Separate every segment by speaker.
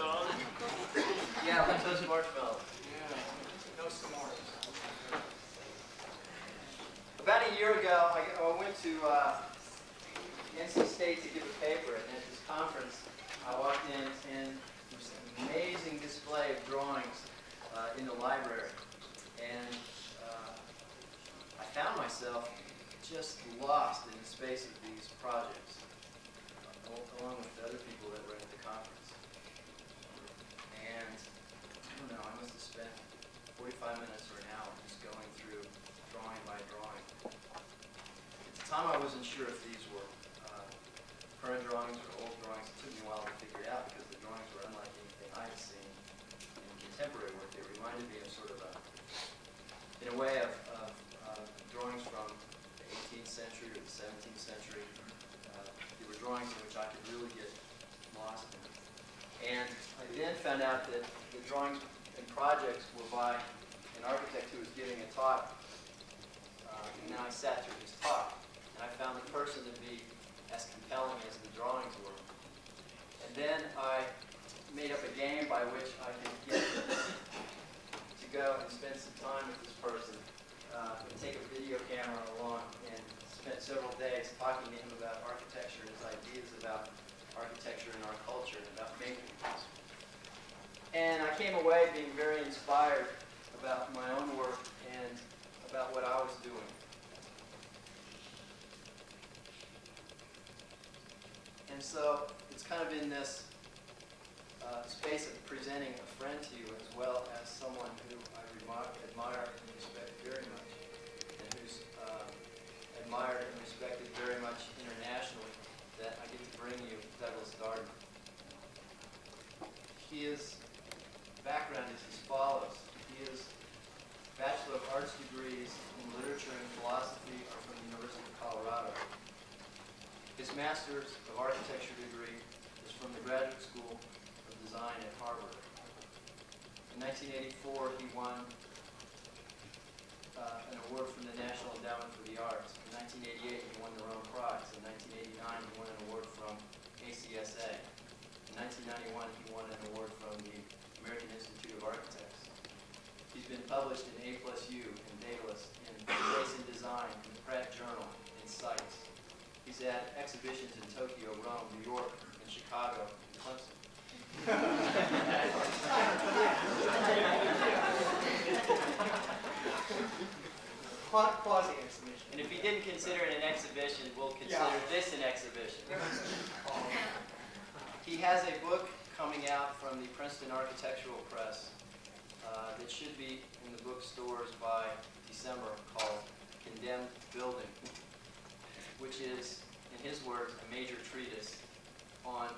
Speaker 1: on?
Speaker 2: Yeah, let's toast marshmallows.
Speaker 1: Yeah. No s'mores.
Speaker 2: About a year ago, I, I went to uh, NC State to give a paper, and at this conference, I walked in, and there was an amazing display of drawings uh, in the library. And uh, I found myself just lost in the space of these projects, along with the other people that were at the conference. And I don't know, I must have spent 45 minutes or an hour just going through drawing by drawing. At the time, I wasn't sure if these were uh, current drawings or old drawings. It took me a while to figure it out because the drawings were unlike anything I had seen in contemporary work. They reminded me of sort of a, in a way, of, of uh, drawings from the 18th century or the 17th century. Uh, they were drawings in which I could really get lost in. And I then found out that the drawings and projects were by an architect who was giving a talk. Uh, and then I sat through his talk, and I found the person to be as compelling as the drawings were. And then I made up a game by which I could get to go and spend some time with this person, uh, and take a video camera along, and spent several days talking to him about architecture and his ideas about architecture and our culture and about making things. And I came away being very inspired about my own work and about what I was doing. And so it's kind of in this uh, space of presenting a friend to you as well as someone who I admire and respect very much, and who's uh, admired and respected very much internationally, that I get to bring you His background is as follows. He is Bachelor of Arts degrees in Literature and Philosophy are from the University of Colorado. His Master's of Architecture degree is from the Graduate School of Design at Harvard. In 1984, he won uh, an award from the National Endowment for the Arts. In 1988, he won the Rome Prize. In 1989, he won an award from ACSA. In 1991, he won an award from the American Institute of Architects. He's been published in A plus U and Daedalus, in Place and Design, in the Pratt Journal, in Sites. He's had exhibitions in Tokyo, Rome, New York, and Chicago, and Clemson.
Speaker 1: Qua- Quasi exhibition.
Speaker 2: And if he didn't consider it an exhibition, we'll consider
Speaker 1: Yeah.
Speaker 2: this an exhibition. He has a book coming out from the Princeton Architectural Press uh, that should be in the bookstores by December called Condemned Building, which is, in his words, a major treatise on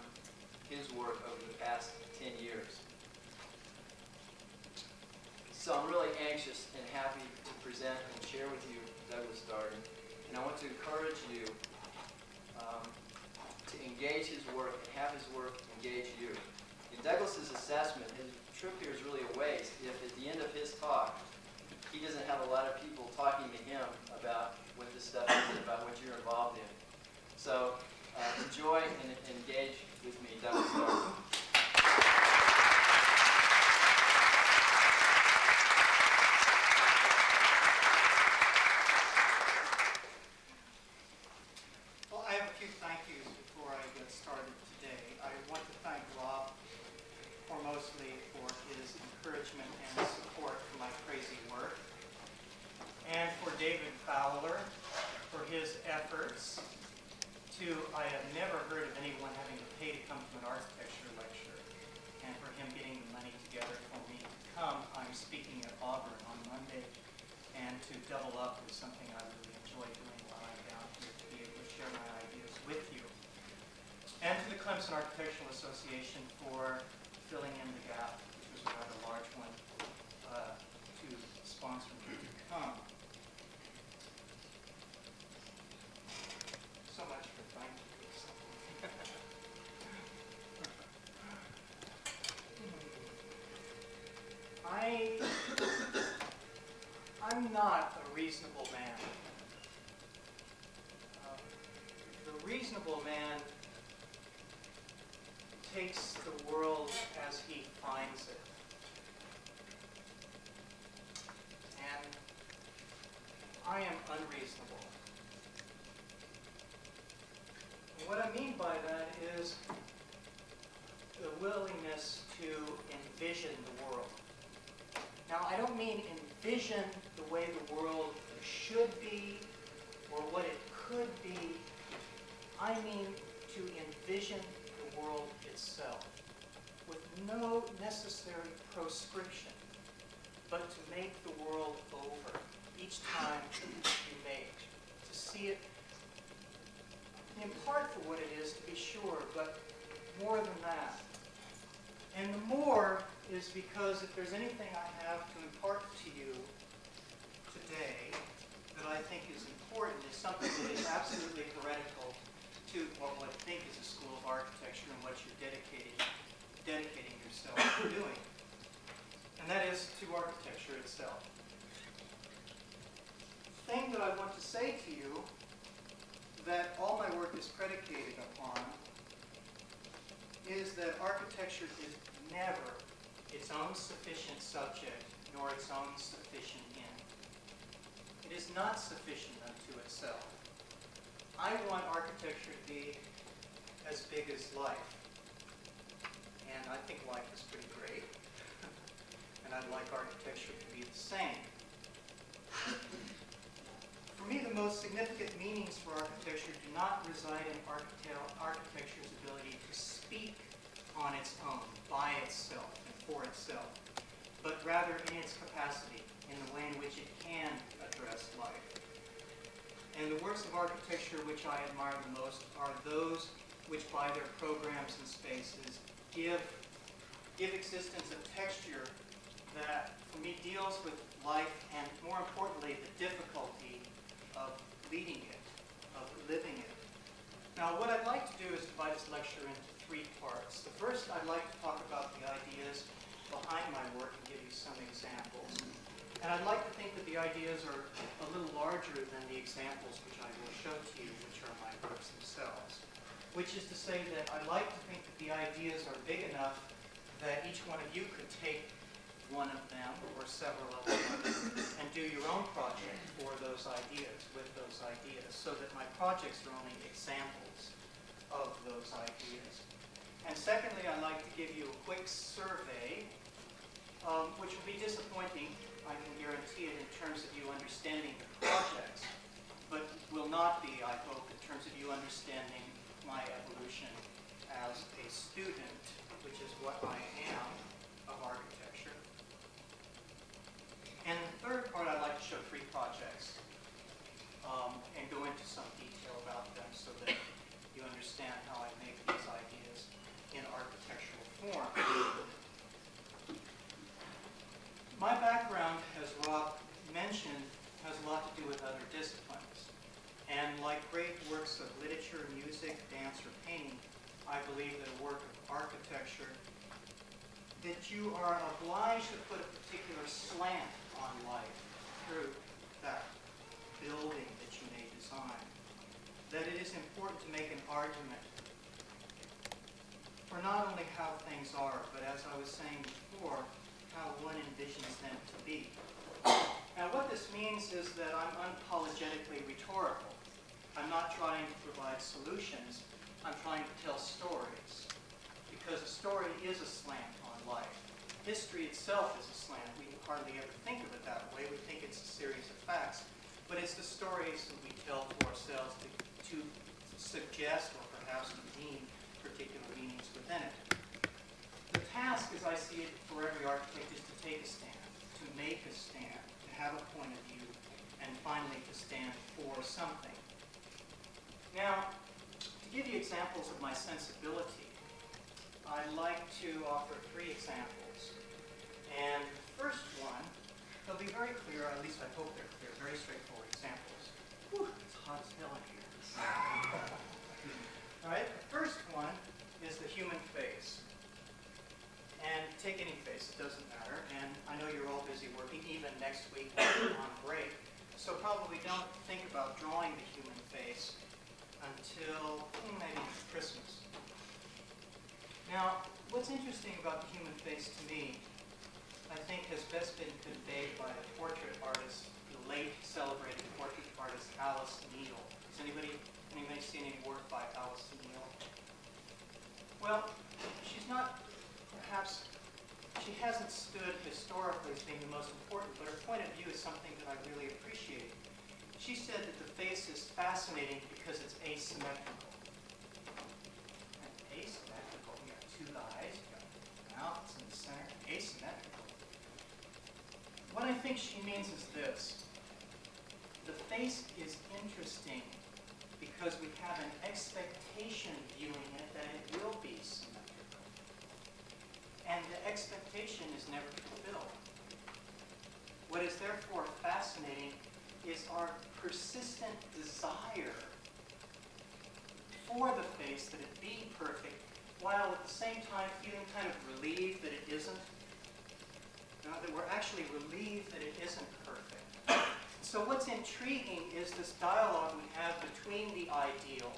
Speaker 2: his work over the past 10 years. So I'm really anxious and happy to present and share with you Douglas Darden. And I want to encourage you um, to engage his work and have his work engage you. In Douglas's assessment, his trip here is really a waste if at the end of his talk, he doesn't have a lot of people talking to him about what this stuff is and about what you're involved in. So uh, enjoy and engage with me, Douglas Darden.
Speaker 1: Well, I have a few thank yous before I get started today. I want to thank Rob foremostly for his encouragement and support for my crazy work, and for David Fowler for his efforts to, I have never heard of anyone having to pay to come to an architecture lecture, and for him getting the money together for me to come. I'm speaking at Auburn on Monday, and to double up is something I really enjoy doing while I'm down here, to be able to share my ideas with you. And to the Clemson Architectural Association for filling in the gap, which was a rather large one, uh, to sponsor me to come. So much for thank yous. I, I'm not a reasonable man. Uh, The reasonable man takes the world as he finds it. And I am unreasonable. And what I mean by that is the willingness to envision the world. Now, I don't mean envision the way the world should be or what it could be. I mean to envision itself with no necessary proscription, but to make the world over each time you make, to see it in part for what it is, to be sure, but more than that. And the more is because if there's anything I have to impart to you today that I think is important, is something that is absolutely heretical to what one think is a school of architecture and what you're dedicating, dedicating yourself to doing. And that is to architecture itself. The thing that I want to say to you that all my work is predicated upon is that architecture is never its own sufficient subject nor its own sufficient end. It is not sufficient unto itself. I want architecture to be as big as life. And I think life is pretty great. and I'd like architecture to be the same. For me, the most significant meanings for architecture do not reside in architecture's ability to speak on its own, by itself, and for itself, but rather in its capacity, in the way in which it can address life. And the works of architecture which I admire the most are those which by their programs and spaces give, give existence a texture that, for me, deals with life and, more importantly, the difficulty of leading it, of living it. Now, what I'd like to do is divide this lecture into three parts. The first, I'd like to talk about the ideas behind my work and give you some examples. And I'd like to think that the ideas are a little larger than the examples which I will show to you, which are my works themselves. Which is to say that I like to think that the ideas are big enough that each one of you could take one of them or several of them and do your own project for those ideas, with those ideas, so that my projects are only examples of those ideas. And secondly, I'd like to give you a quick survey, um, which will be disappointing, I can guarantee it, in terms of you understanding the projects, but will not be, I hope, in terms of you understanding my evolution as a student, which is what I am of architecture. And the third part, I'd like to show three projects um, and go into some detail about them so that you understand how I make these ideas in architectural form. My background, as Rob mentioned, has a lot to do with other disciplines. And like great works of literature, music, dance, or painting, I believe that a work of architecture, that you are obliged to put a particular slant on life through that building that you may design. That it is important to make an argument for not only how things are, but as I was saying before, how one envisions them to be. Now what this means is that I'm unapologetically rhetorical. I'm not trying to provide solutions. I'm trying to tell stories. Because a story is a slant on life. History itself is a slant. We hardly ever think of it that way. We think it's a series of facts. But it's the stories that we tell to ourselves to, to suggest or perhaps mean particular meanings within it. The task, as I see it for every architect, is to take a stand, to make a stand, to have a point of view, and finally to stand for something. Now, to give you examples of my sensibility, I'd like to offer three examples. And the first one, they'll be very clear, at least I hope they're clear, very straightforward examples. Whew, it's hot as hell in here. All right, the first one is the human face. And take any face, it doesn't matter. And I know you're all busy working, even next week on break. So probably don't think about drawing the human face until hmm, maybe Christmas. Now, what's interesting about the human face to me, I think has best been conveyed by the portrait artist, the late celebrated portrait artist Alice Neel. Has anybody, anybody seen any work by Alice Neel? Well, she's not perhaps, she hasn't stood historically as being the most important, but her point of view is something that I really appreciate. She said that the face is fascinating because it's asymmetrical. And asymmetrical, you got two eyes, you got mouth, it's in the center, asymmetrical. What I think she means is this. The face is interesting because we have an expectation viewing it that it will be symmetrical. And the expectation is never fulfilled. What is therefore fascinating is our persistent desire for the face that it be perfect, while at the same time feeling kind of relieved that it isn't. That we're actually relieved that it isn't perfect. So what's intriguing is this dialogue we have between the ideal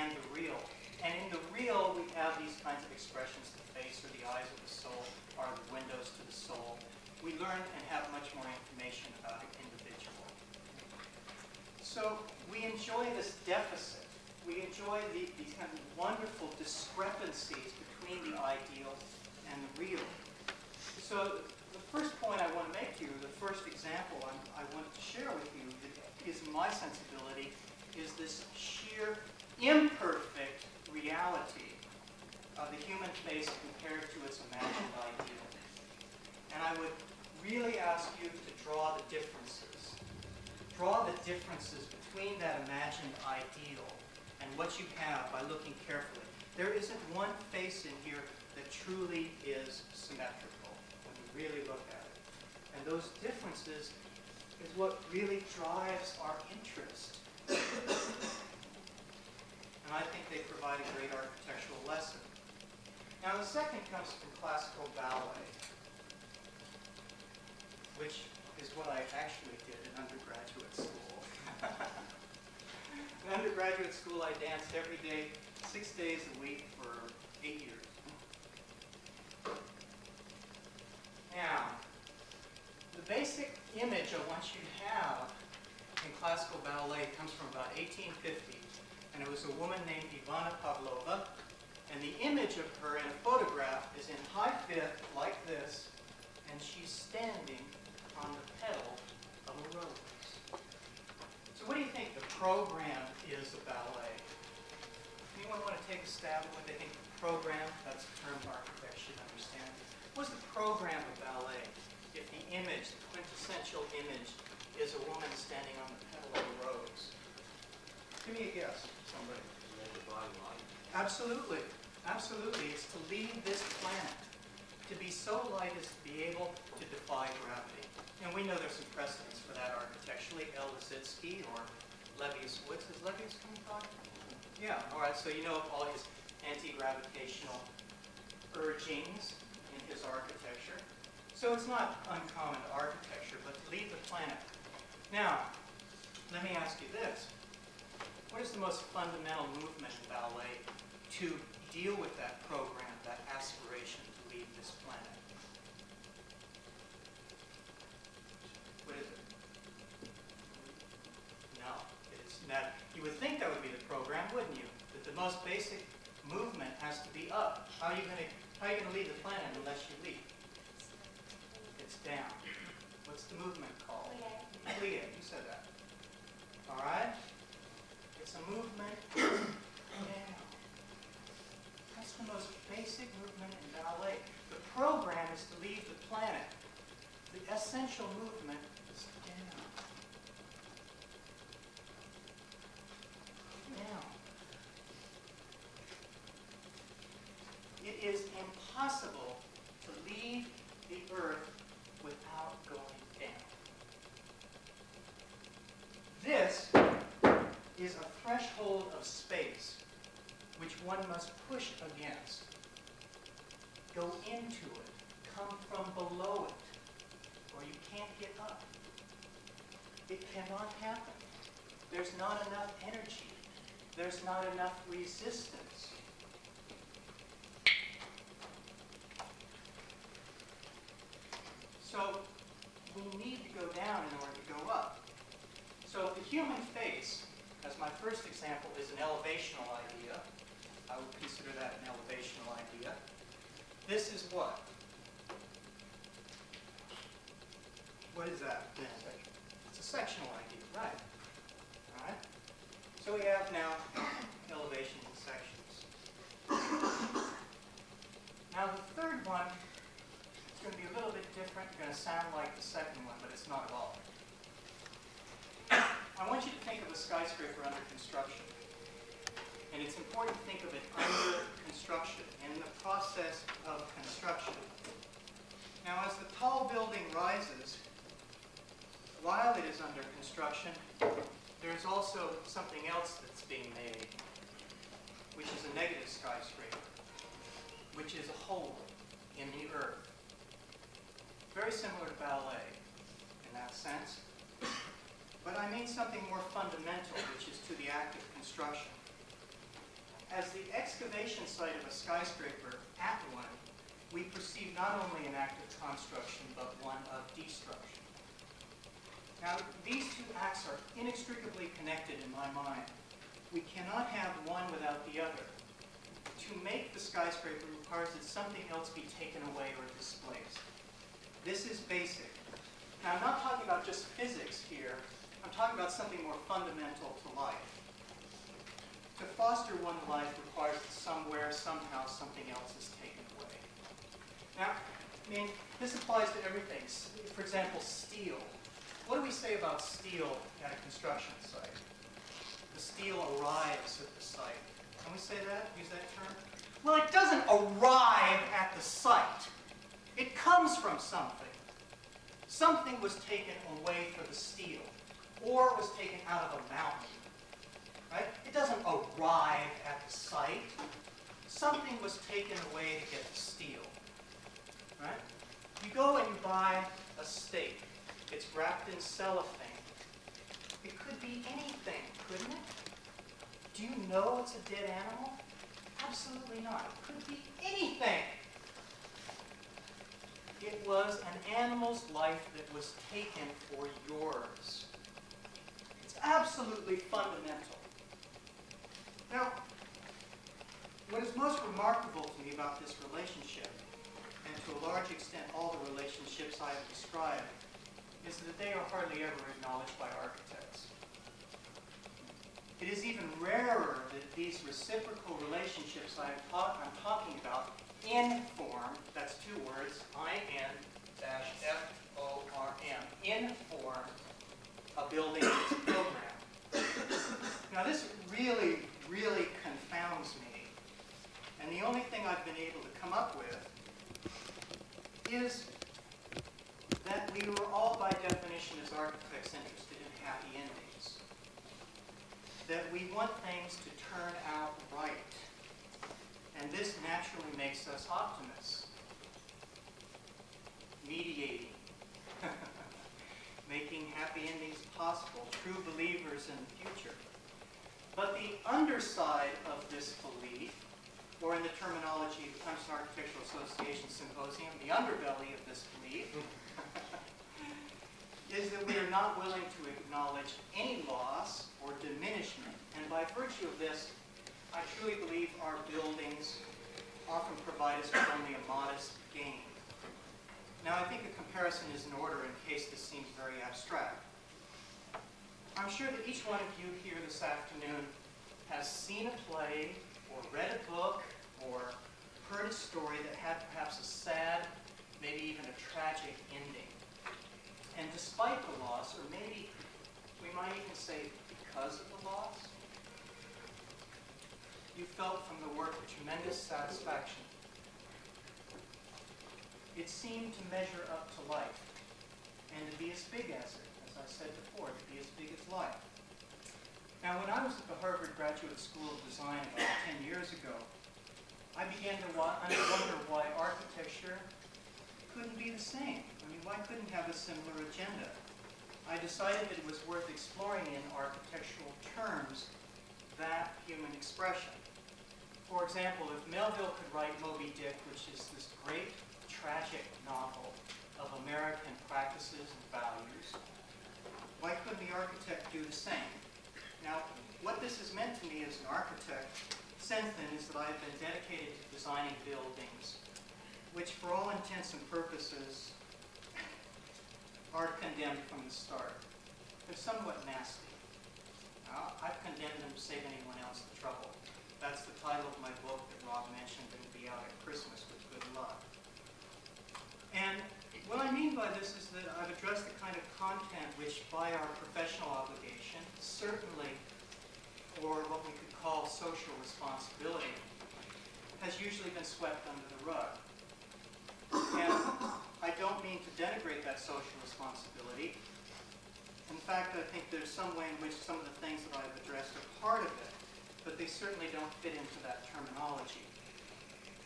Speaker 1: and the real. And in the real, we have these kinds of expressions, the face or the eyes of the soul are the windows to the soul. We learn and have much more information about an individual. So we enjoy this deficit. We enjoy the, these kind of wonderful discrepancies between the ideal and the real. So the first point I want to make to you, the first example I'm, i want to share with you that is my sensibility, is this sheer imperfect reality of the human face compared to its imagined ideal. And I would really ask you to draw the differences. Draw the differences between that imagined ideal and what you have by looking carefully. There isn't one face in here that truly is symmetrical when you really look at it. And those differences is what really drives our interest. And I think they provide a great architectural lesson. Now the second comes from classical ballet, which is what I actually did in undergraduate school. In undergraduate school, I danced every day, six days a week for eight years. Now, the basic image I want you to have in classical ballet comes from about 1850, and it was a woman named Ivana Pavlova, and the image of her in a photograph is in high fifth, like this, and she's standing on the petal of a rose. So what do you think the program is of ballet? Anyone want to take a stab at what they think the program, that's a term architects should understand. What's the program of ballet if the image, the quintessential image, is a woman standing on the petal of a rose? Give me a guess, somebody. Absolutely, absolutely. It's to leave this planet, to be so light as to be able to defy gravity. And we know there's some precedents for that architecturally. El Lissitzky or Lebbeus Woods. Has Lebbeus coming talk? Yeah, all right. So you know of all his anti-gravitational urgings in his architecture. So it's not uncommon architecture, but to leave the planet. Now, let me ask you this. What is the most fundamental movement in ballet to deal with that program, that aspiration to leave this planet? What is it? No, it's not. You would think that would be the program, wouldn't you? That the most basic movement has to be up. How are you going to how are you going to leave the planet unless you leave? It's down. What's the movement called? Plie. You said that. All right. A movement down. That's the most basic movement in ballet. The program is to leave the planet. The essential movement is down. Down. It is impossible to leave the earth without going down. This is a threshold of space which one must push against, go into it, come from below it, or you can't get up. It cannot happen. There's not enough energy. There's not enough resistance. So we need to go down in order to go up. So the human face as my first example, is an elevational idea, I would consider that an elevational idea. This is what? What is that? It's a sectional idea, right? All right. So we have now elevations and sections. Now the third one is going to be a little bit different. It's going to sound like the second one, but it's not at all. I want you to think of a skyscraper under construction. And it's important to think of it under construction, in the process of construction. Now, as the tall building rises, while it is under construction, there is also something else that's being made, which is a negative skyscraper, which is a hole in the earth. Very similar to ballet in that sense. But I mean something more fundamental, which is to the act of construction. As the excavation site of a skyscraper at one, we perceive not only an act of construction, but one of destruction. Now, these two acts are inextricably connected in my mind. We cannot have one without the other. To make the skyscraper requires that something else be taken away or displaced. This is basic. Now, I'm not talking about just physics here. I'm talking about something more fundamental to life. To foster one life requires that somewhere, somehow, something else is taken away. Now, I mean, this applies to everything. For example, steel. What do we say about steel at a construction site? The steel arrives at the site. Can we say that? Use that term? Well, it doesn't arrive at the site. It comes from something. Something was taken away for the steel, or was taken out of a mountain. Right? It doesn't arrive at the site. Something was taken away to get the steel. Right? You go and you buy a steak. It's wrapped in cellophane. It could be anything, couldn't it? Do you know it's a dead animal? Absolutely not. It could be anything. It was an animal's life that was taken for yours. Absolutely fundamental. Now, what is most remarkable to me about this relationship, and to a large extent all the relationships I have described, is that they are hardly ever acknowledged by architects. It is even rarer that these reciprocal relationships I am, I'm talking about inform, that's two words, I-N-F-O-R-M, inform a building its program. Now this really, really confounds me. And the only thing I've been able to come up with is that we were all by definition as architects interested in happy endings. That we want things to turn out right. And this naturally makes us optimists. Mediating. Making happy endings possible. True believers in the future. But the underside of this belief, or in the terminology of the Tungsten Architectural Association Symposium, the underbelly of this belief, is that we are not willing to acknowledge any loss or diminishment. And by virtue of this, I truly believe our buildings often provide us with only a modest gain. Now, I think a comparison is in order in case this seems very abstract. I'm sure that each one of you here this afternoon has seen a play, or read a book, or heard a story that had perhaps a sad, maybe even a tragic ending. And despite the loss, or maybe we might even say because of the loss, you felt from the work a tremendous satisfaction. It seemed to measure up to life and to be as big as it, as I said before, to be as big as life. Now, when I was at the Harvard Graduate School of Design about 10 years ago, I began to wonder why architecture couldn't be the same. I mean, why couldn't have a similar agenda? I decided that it was worth exploring in architectural terms that human expression. For example, if Melville could write Moby Dick, which is this great tragic novel of American practices and values, Why couldn't the architect do the same. Now, what this has meant to me as an architect since then is that I have been dedicated to designing buildings, which for all intents and purposes are condemned from the start. They're somewhat nasty. Now, I've condemned them to save anyone else the trouble. That's the title of my book that Rob mentioned that will be out at Christmas with good luck. And what I mean by this is that I've addressed the kind of content which, by our professional obligation, certainly or what we could call social responsibility, has usually been swept under the rug. And I don't mean to denigrate that social responsibility. In fact, I think there's some way in which some of the things that I've addressed are part of it, but they certainly don't fit into that terminology.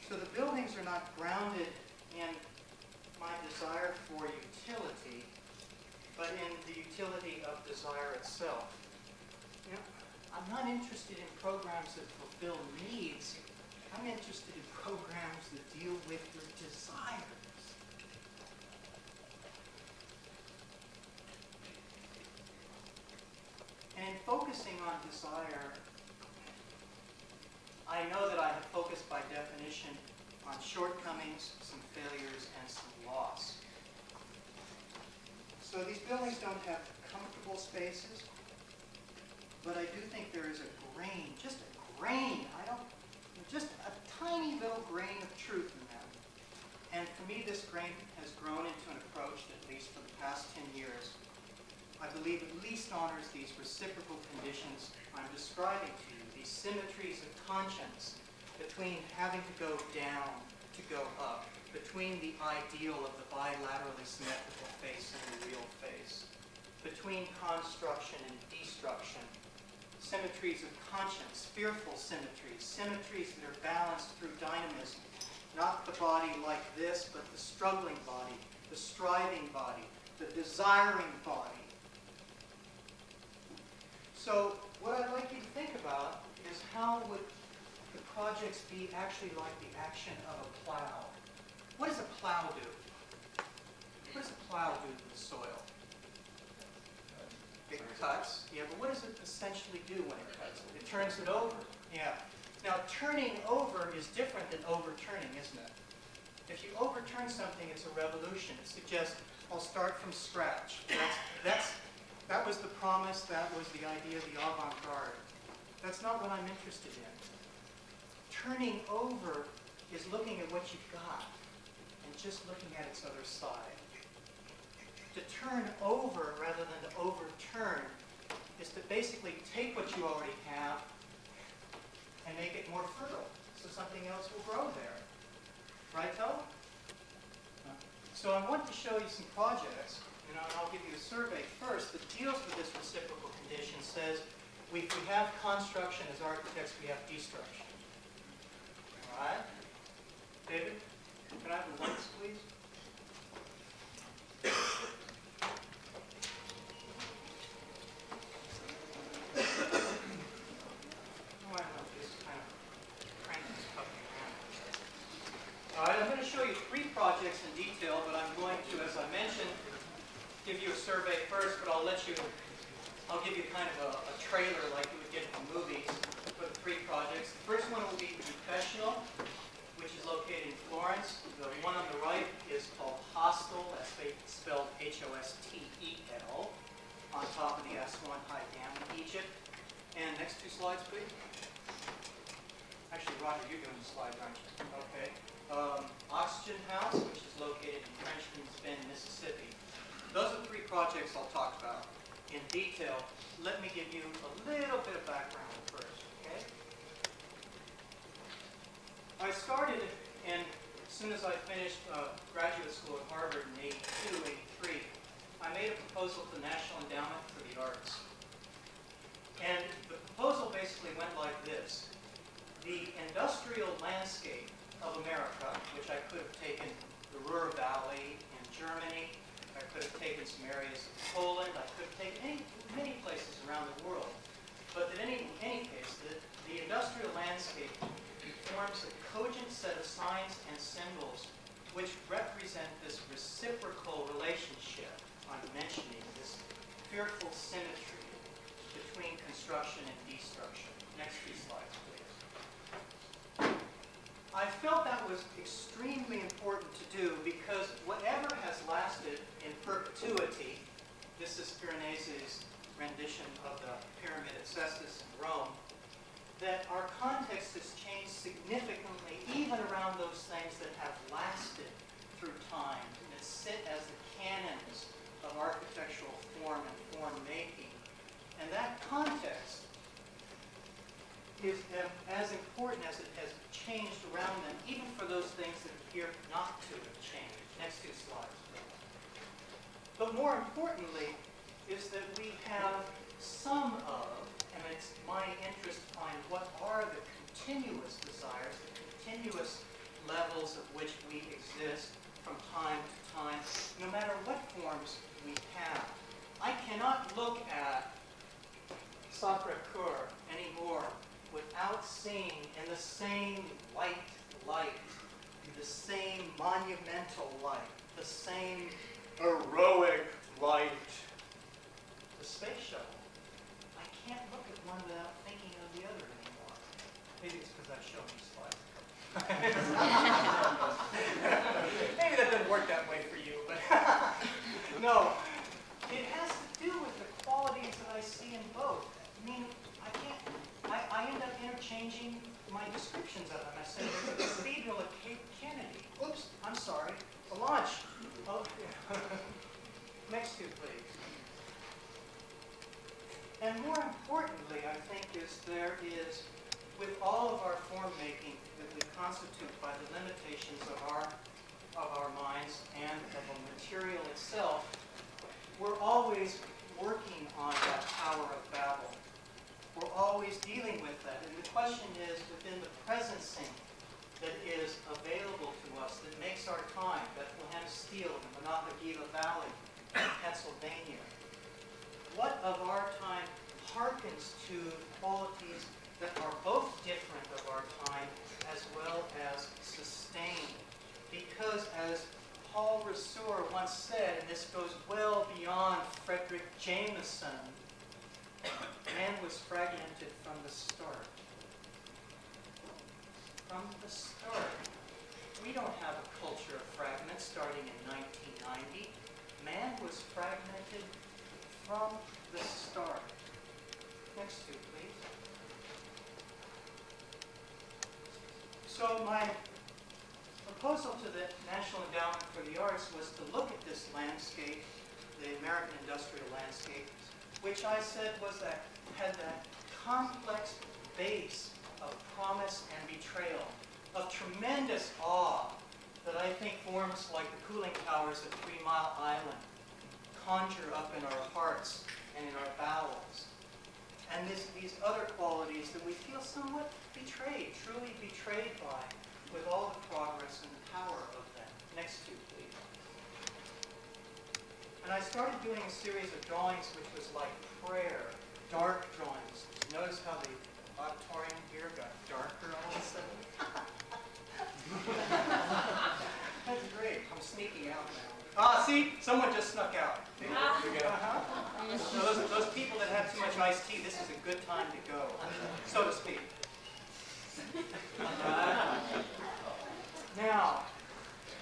Speaker 1: So the buildings are not grounded in my desire for utility, but in the utility of desire itself. You know, I'm not interested in programs that fulfill needs. I'm interested in programs that deal with your desires. And in focusing on desire, I know that I have focused by definition on shortcomings, some failures, and some loss. So these buildings don't have comfortable spaces, but I do think there is a grain, just a grain, I don't, just a tiny little grain of truth in them. And for me, this grain has grown into an approach that, at least for the past 10 years, I believe at least honors these reciprocal conditions I'm describing to you, these symmetries of conscience between having to go down to go up, between the ideal of the bilaterally symmetrical face and the real face, between construction and destruction, symmetries of conscience, fearful symmetries, symmetries that are balanced through dynamism, not the body like this, but the struggling body, the striving body, the desiring body. So what I'd like you to think about is how would projects be actually like the action of a plow? What does a plow do? What does a plow do to the soil? It cuts, yeah, but what does it essentially do when it cuts? It turns it over, yeah. Now, turning over is different than overturning, isn't it? If you overturn something, it's a revolution. It suggests, I'll start from scratch. That's, that's that was the promise, that was the idea of the avant-garde. That's not what I'm interested in. Turning over is looking at what you've got and just looking at its other side. To turn over rather than to overturn is to basically take what you already have and make it more fertile so something else will grow there. Right, though? So I want to show you some projects and I'll give you a survey first that deals with this reciprocal condition, says we, we have construction as architects, we have destruction. Right? David, can I have the lights, please? All right, I'm going to show you three projects in detail, but I'm going to, as I mentioned, give you a survey first, but I'll let you, I'll give you kind of a, a trailer like you would get from movies for the three projects. The first one will be Confessional, which is located in Florence. The one on the right is called Hostel, that's spelled H-O-S-T-E-L, on top of the Aswan High Dam in Egypt. And next two slides, please. Actually, Roger, you're doing the slides, aren't you? Okay. Um, Oxygen House, which is located in Frenchman's Bend, Mississippi. Those are the three projects I'll talk about in detail. Let me give you a little bit of background first, okay? I started, and as soon as I finished uh, graduate school at Harvard in 82, 83, I made a proposal to the National Endowment for the Arts. And the proposal basically went like this. The industrial landscape of America, which I could have taken the Ruhr Valley in Germany, I could have taken some areas of Poland. I could have taken any, many places around the world. But in any, in any case, the, the industrial landscape forms a cogent set of signs and symbols which represent this reciprocal relationship I'm mentioning, this fearful symmetry. between construction and destruction. Next few slides, please. I felt that was extremely important to do because whatever has lasted in perpetuity, this is Piranesi's of the Pyramid at Cestius in Rome, that our context has changed significantly even around those things that have lasted through time and that sit as the canons of architectural form and form making. And that context is as important as it has changed around them, even for those things that appear not to have changed. Next two slides. But more importantly, is that we have some of, and it's my interest to find what are the continuous desires, the continuous levels of which we exist from time to time, no matter what forms we have. I cannot look at Sacre-Cœur anymore without seeing in the same white light, the same monumental light, the same heroic light, space shuttle. I can't look at one without thinking of the other anymore. Maybe it's because I've shown these slides. Maybe that doesn't work that way for you, but no. It has to do with the qualities that I see in both. I mean, I can't, I, I end up interchanging my descriptions of them. I say there's a cathedral at Cape Kennedy. Oops, I'm sorry. A launch. Oh, Next two, please. And more importantly, I think, is there is, with all of our form making that we constitute by the limitations of our, of our minds and of the material itself, we're always working on that tower of Babel. We're always dealing with that. And the question is, within the presencing that is available to us, that makes our time, Bethlehem Steel in the Monongahela Valley, Pennsylvania, what of our time harkens to qualities that are both different of our time as well as sustained? Because as Paul Ricoeur once said, and this goes well beyond Fredric Jameson, man was fragmented from the start. From the start. We don't have a culture of fragments starting in 1990. Man was fragmented from the start. Next two, please. So my proposal to the National Endowment for the Arts was to look at this landscape, the American industrial landscape, which I said was that had that complex base of promise and betrayal, of tremendous awe that I think forms like the cooling towers at Three Mile Island conjure up in our hearts and in our bowels. And this, these other qualities that we feel somewhat betrayed, truly betrayed by, with all the progress and the power of them. Next two, please. And I started doing a series of drawings which was like prayer, dark drawings. Notice how the auditorium here got darker all of a sudden? That's great. I'm sneaking out now. Ah, see? Someone just snuck out. Uh-huh. So those, those people that have too much iced tea, this is a good time to go, so to speak. Now,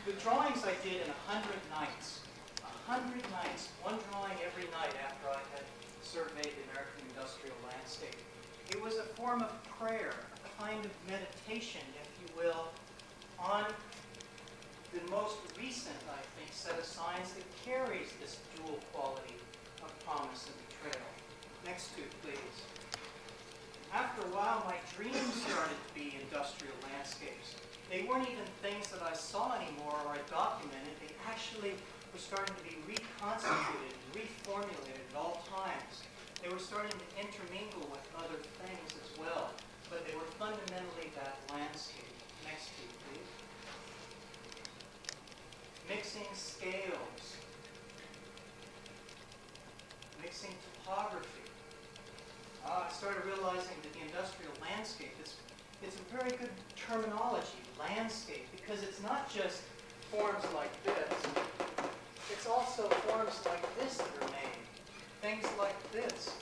Speaker 1: the drawings I did in a hundred nights, a hundred nights, one drawing every night after I had surveyed the American industrial landscape. It was a form of prayer, a kind of meditation, if you will, on the most recent, I think, set of signs that carries this dual quality of promise and betrayal. Next two, please. After a while, my dreams started to be industrial landscapes. They weren't even things that I saw anymore or I documented. They actually were starting to be reconstituted, and reformulated at all times. They were starting to intermingle with other things as well, but they were fundamentally that landscape. Next two, please. Mixing scales, mixing topography. Uh, I started realizing that the industrial landscape is it's a very good terminology, landscape, because it's not just forms like this. It's also forms like this that are made. Things like this.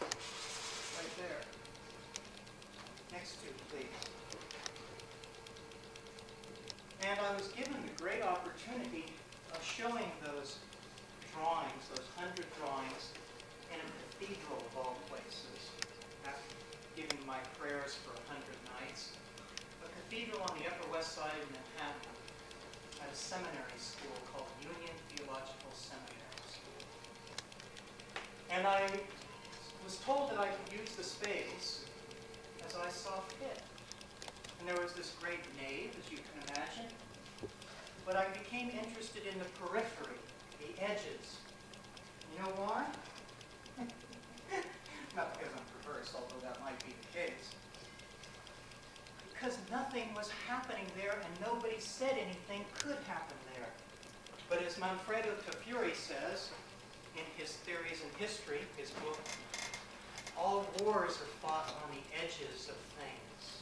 Speaker 1: right there. Next two, please. And I was given the great opportunity of showing those drawings, those hundred drawings, in a cathedral of all places, after giving my prayers for a hundred nights. A cathedral on the Upper West Side of Manhattan at a seminary school called Union Theological Seminary School. And I was told that I could use the space as I saw fit. And there was this great nave, as you can imagine. But I became interested in the periphery, the edges. You know why? Not because I'm perverse, although that might be the case. Because nothing was happening there and nobody said anything could happen there. But as Manfredo Tafuri says in his Theories in History, his book, all wars are fought on the edges of things.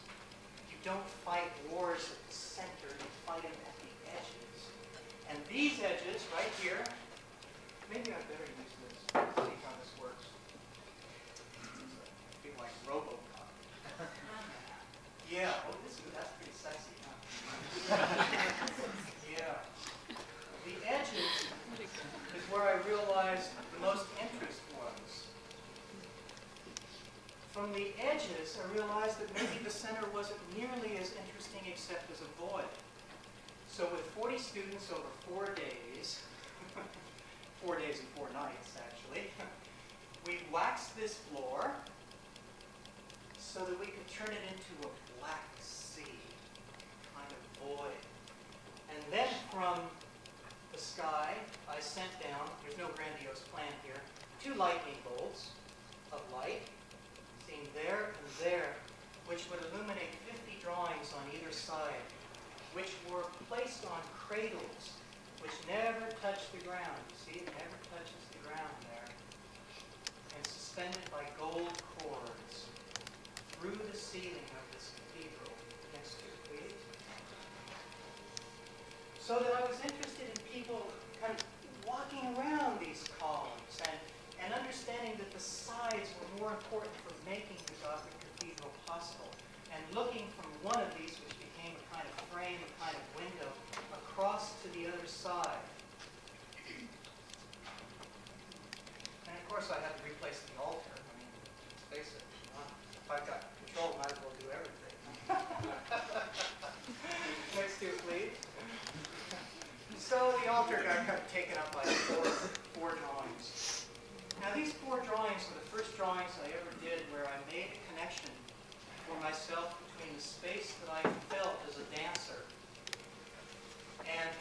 Speaker 1: You don't fight wars at the center, you fight them at the edges. And these edges right here, maybe I better use this, see how this works. I feel like Robocop. Yeah, oh, this is, that's pretty sexy, huh? Yeah. The edges is where I realized the most interest was. From the I realized that maybe the center wasn't nearly as interesting except as a void. So with 40 students over four days, four days and four nights actually, we waxed this floor so that we could turn it into a black sea, kind of void. And then from the sky, I sent down, there's no grandiose plan here, two lightning bolts of light, seen there and there, which would illuminate 50 drawings on either side, which were placed on cradles, which never touch the ground. You see, it never touches the ground there. And suspended by gold cords through the ceiling of this cathedral. Next to please. So that I was interested in people kind of walking around these columns and, and understanding that the sides were more important for making the Gothic cathedral possible. And looking from one of these, which became a kind of frame, a kind of window, across to the other side. And of course, I had to replace the altar. I mean, let's face it, if I've got control, might as well do everything. Next two, please. So the altar got kind of taken up by four, four drawings. Now these four drawings were the first drawings I ever did where I made a connection for myself between the space that I felt as a dancer and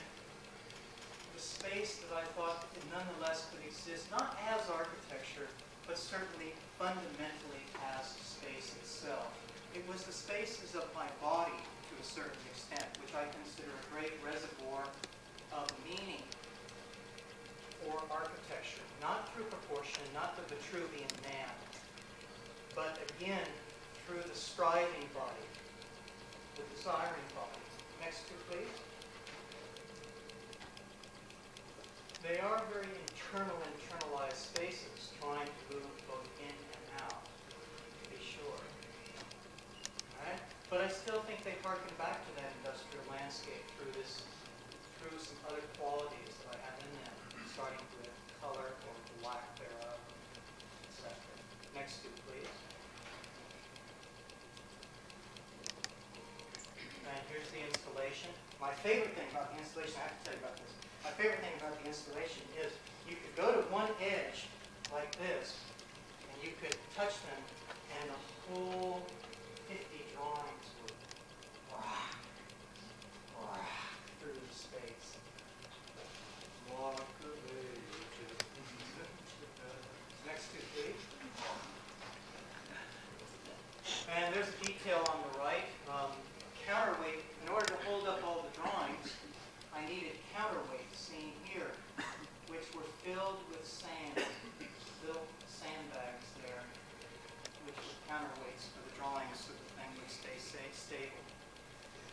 Speaker 1: the space that I thought nonetheless could exist, not as architecture, but certainly fundamentally as space itself. It was the spaces of my body to a certain extent, which I consider a great reservoir of meaning for architecture, not through proportion, not the Vitruvian man, but again through the striving body, the desiring body. Next two, please. They are very internal, internalized spaces, trying to move both in and out, to be sure. All right? But I still think they harken back to that industrial landscape through this, through some other qualities that I have in them, starting with color or lack thereof, etc. Next two, please. And here's the installation. My favorite thing about the installation, I have to tell you about this. My favorite thing about the installation is you could go to one edge like this, and you could touch them, and the whole 50 drawings would wah, wah, through the space. Walk away to Next two, please. And there's a detail on the right. Um, counterweight, in order to hold up all the drawings, I needed counterweights seen here, which were filled with sand, little sandbags there, which were counterweights for the drawings so the thing would stay stable.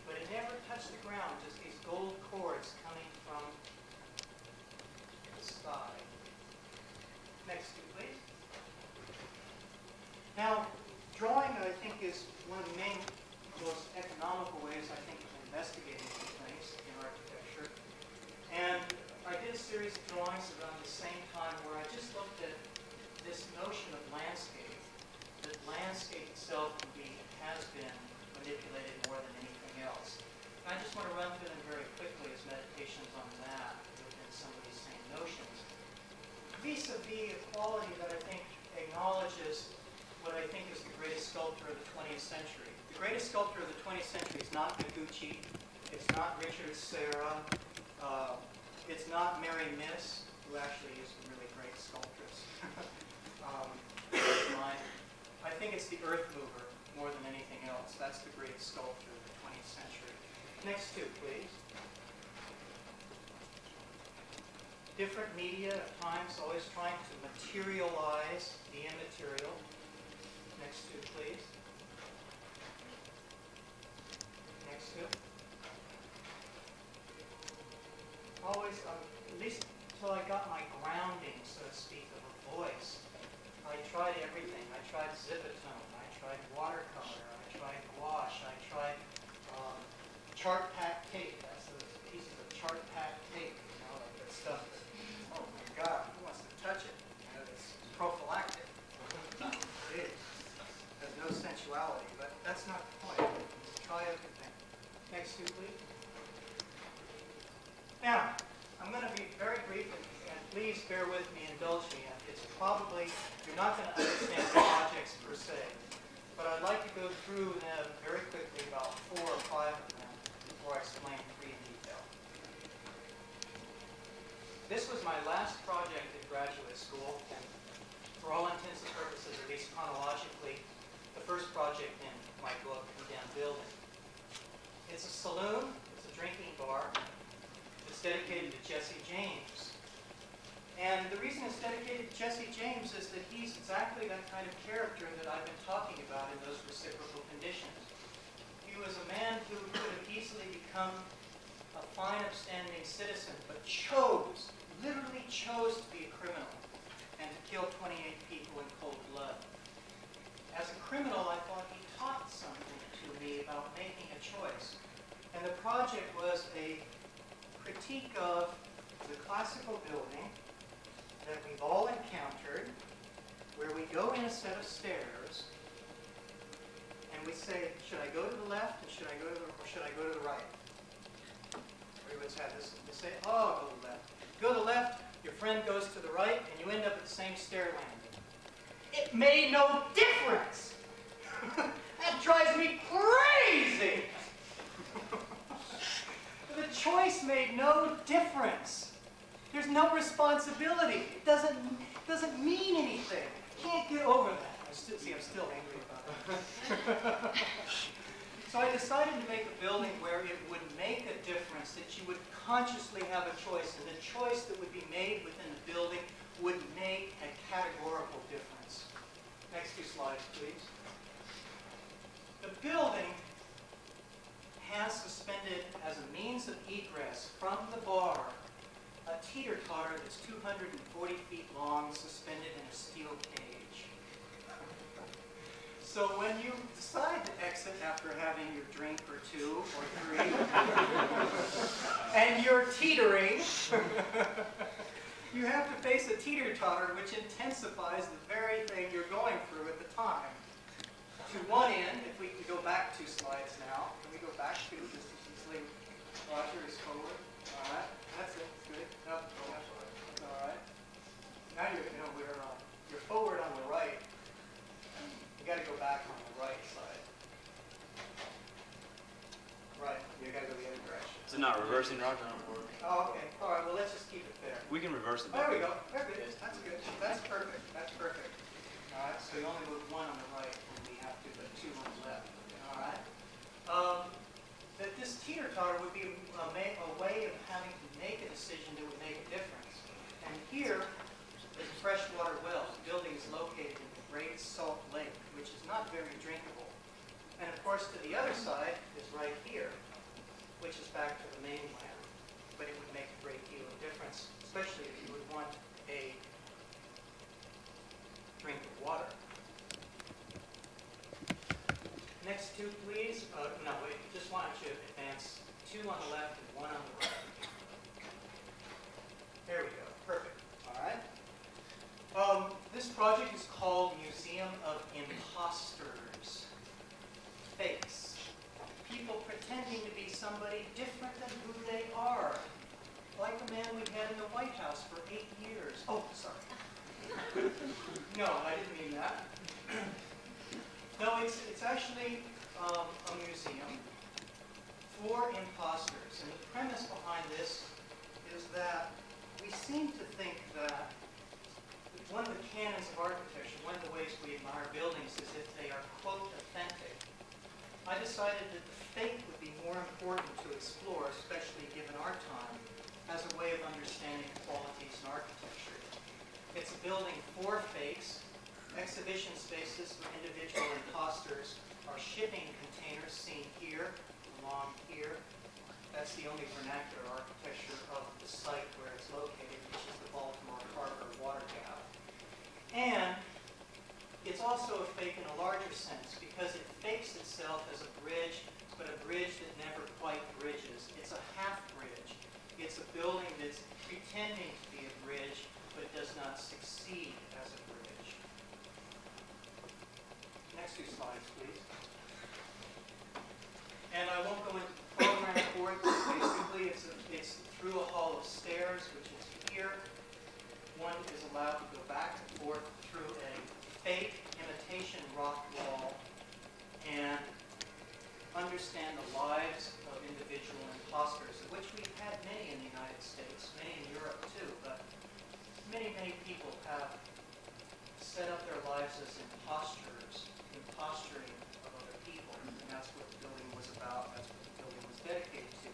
Speaker 1: But it never touched the ground, just these gold cords coming from the sky. Next please. Now, think, is one of the main, most economical ways, I think, of investigating these things in architecture. And I did a series of drawings around the same time where I just looked at this notion of landscape, that landscape itself can be, and has been manipulated more than anything else. And I just want to run through them very quickly as meditations on that within some of these same notions. Vis-a-vis a quality that I think acknowledges what I think is the greatest sculptor of the 20th century. The greatest sculptor of the 20th century is not Noguchi, it's not Richard Serra, uh, it's not Mary Miss, who actually is a really great sculptress. um. I think it's the earth mover more than anything else. That's the greatest sculptor of the 20th century. Next two, please. Different media at times, always trying to materialize the immaterial. Next two, please. Next two. Always, um, at least until I got my grounding, so to speak, of a voice. I tried everything. I tried Zipatone. I tried watercolor. I tried gouache. I tried um, Chartpak tape. That's those pieces of chart pack tape, you know, like that stuff. That, oh my God, who wants to touch it? You know, it's prophylactic. It is. Has no sensuality, but that's not the point. Try everything. Next two, please. Now, I'm going to be very brief, and, and please bear with me, indulge me. It's probably, you're not going to understand the projects per se, but I'd like to go through them very quickly, about four or five of them, before I explain three in detail. This was my last project in graduate school, and for all intents and purposes, at least chronologically, the first project in my book, Condemned Building. It's a saloon, it's a drinking bar, it's dedicated to Jesse James. And the reason it's dedicated to Jesse James is that he's exactly that kind of character that I've been talking about in those reciprocal conditions. He was a man who could have easily become a fine, upstanding citizen, but chose, literally chose to be a criminal and to kill 28 people in cold blood. As a criminal, I thought he taught something to me about making a choice. And the project was a critique of the classical building that we've all encountered, where we go in a set of stairs, and we say, should I go to the left, and should I go to the, or should I go to the right? Everyone's had this, they say, oh, go to the left. Go to the left, your friend goes to the right, and you end up at the same stair landing. It made no difference. that drives me crazy. the choice made no difference. There's no responsibility. It doesn't, doesn't mean anything. Can't get over that. I still, see, I'm still angry about it. so I decided to make a building where it would make a difference, that you would consciously have a choice, and the choice that would be made within the building would make a categorical difference. Next two slides, please. The building has suspended as a means of egress from the bar a teeter-totter that's 240 feet long, suspended in a steel cage. So when you decide to exit after having your drink or two or three, and you're teetering, you have to face a teeter-totter which intensifies the very thing you're going through at the time. To one end, if we can go back two slides now, can we go back to just easily? Roger is forward. All right, that's it. Good. Up. Yep. All right. Now you're, you know, we're uh, you're forward on the right. You got to go back on the right side. Right. You got to go the other direction.
Speaker 3: Is it not reversing, Roger?
Speaker 1: Oh, okay. All right. Well, let's just keep it there.
Speaker 3: We can reverse it.
Speaker 1: There we go. There it is. That's good. That's perfect. That's perfect. All right. So you only move one on the right when we have to, but two on the left. All right. Um, that this teeter-totter would be a, ma- a way of having to make a decision that would make a difference. And here is a freshwater well. The building is located in the Great Salt Lake, which is not very drinkable. And of course, to the other side is right here, which is back to the mainland. But it would make a great deal of difference, especially if you would want a drink of water. Next two, please. Uh, no, wait, just want you to advance two on the left and one on the right. There we go, perfect. All right. Um, this project is called Museum of Imposters. Fakes. People pretending to be somebody different than who they are. Like the man we had in the White House for eight years. Oh, sorry. No, I didn't mean that. No, it's, it's actually um, a museum for imposters. And the premise behind this is that we seem to think that one of the canons of architecture, one of the ways we admire buildings is if they are, quote, authentic. I decided that the fake would be more important to explore, especially given our time, as a way of understanding qualities in architecture. It's a building for fakes, exhibition spaces for individual imposters are shipping containers seen here, along here. That's the only vernacular architecture of the site where it's located, which is the Baltimore Harbor Water Gap. And it's also a fake in a larger sense because it fakes itself as a bridge, but a bridge that never quite bridges. It's a half bridge. It's a building that's pretending to be a bridge, but does not succeed as a bridge. Next two slides, please. And I won't go into the program for it, but basically it's, a, it's through a hall of stairs, which is here. One is allowed to go back and forth through a fake imitation rock wall and understand the lives of individual imposters, of which we've had many in the United States, many in Europe too, but many, many people have set up their lives as imposters, imposturing of other people, and that's what the building was about, that's what the building was dedicated to.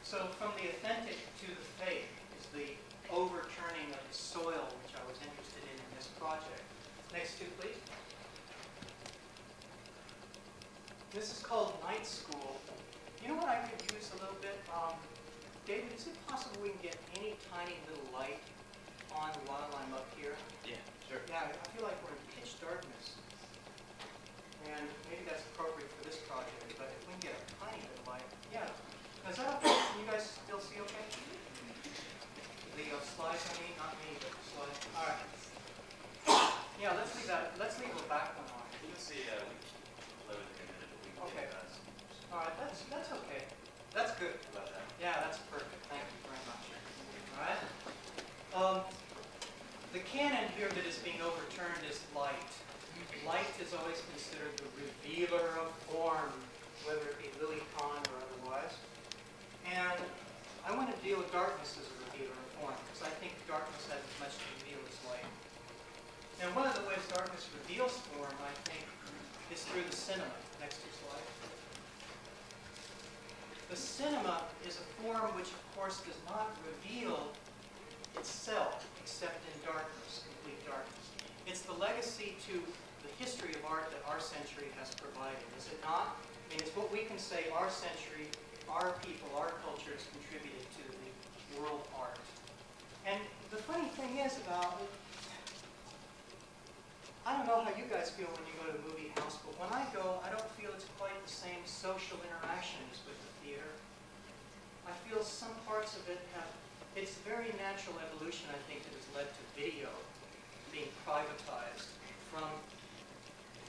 Speaker 1: So from the authentic to the fake is the overturning of the soil, which I was interested in in this project. Next two, please. This is called night school. You know what I could use a little bit? Um, David, is it possible we can get any tiny little light on while I'm up here?
Speaker 3: Yeah, sure.
Speaker 1: Yeah, I feel like we're in pitch darkness. And maybe that's appropriate for this project, but if we can get a tiny bit of light, yeah. Is that okay? Can you guys still see okay? The uh, slides, I mean, not me, but the slides. All right. Yeah, let's leave that, let's leave the back one on.
Speaker 3: You can see, uh, we load in a minute, but we can
Speaker 1: Okay. All right, that's, that's okay. That's good.
Speaker 3: About that.
Speaker 1: Yeah, that's perfect. Thank you very much. All right. Um, the canon here that is being overturned is light. Light is always considered the revealer of form, whether it be Louis Kahn or otherwise. And I want to deal with darkness as a revealer of form, because I think darkness has as much to reveal as light. And one of the ways darkness reveals form, I think, is through the cinema. Next two slides. The is a form which, of course, does not reveal itself except in darkness, complete darkness. It's the legacy to the history of art that our century has provided, is it not? I mean, it's what we can say our century, our people, our culture has contributed to the world art. And the funny thing is about it, I don't know how you guys feel when you go to the movie house, but when I go, I don't feel it's quite the same social interactions with the theater. I feel some parts of it have, it's very natural evolution, I think, that has led to video being privatized from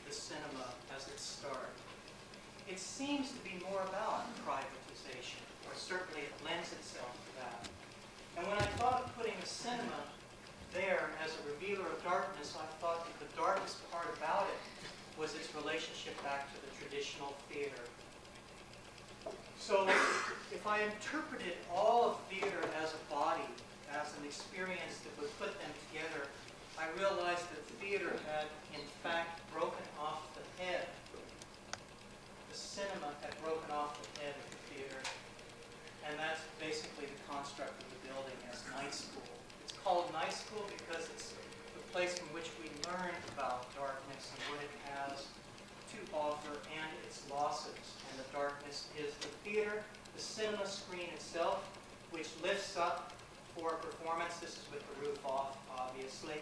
Speaker 1: the cinema as its start. It seems to be more about privatization, or certainly it lends itself to that. And when I thought of putting a cinema there as a revealer of darkness, I thought that the darkest part about it was its relationship back to the traditional theater. So if I interpreted all of theater as a body, as an experience that would put them together, I realized that theater had in fact broken off the head. The cinema had broken off the head of the theater. And that's basically the construct of the building as night school. It's called night school because it's the place from which we learn about darkness and what it has to offer and its losses. And the darkness is the theater, the cinema screen itself, which lifts up for a performance. This is with the roof off, obviously.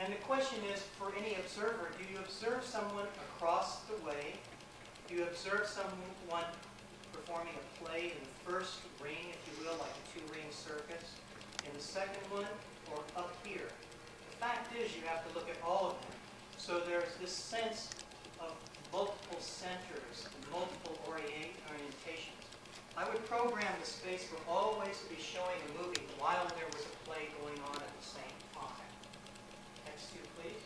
Speaker 1: And the question is, for any observer, do you observe someone across the way? Do you observe someone performing a play in the first ring, if you will, like a two-ring circus? In the second one, or up here? The fact is, you have to look at all of them. So there's this sense multiple centers, and multiple orient- orientations. I would program the space for always to be showing a movie while there was a play going on at the same time. Next two, please.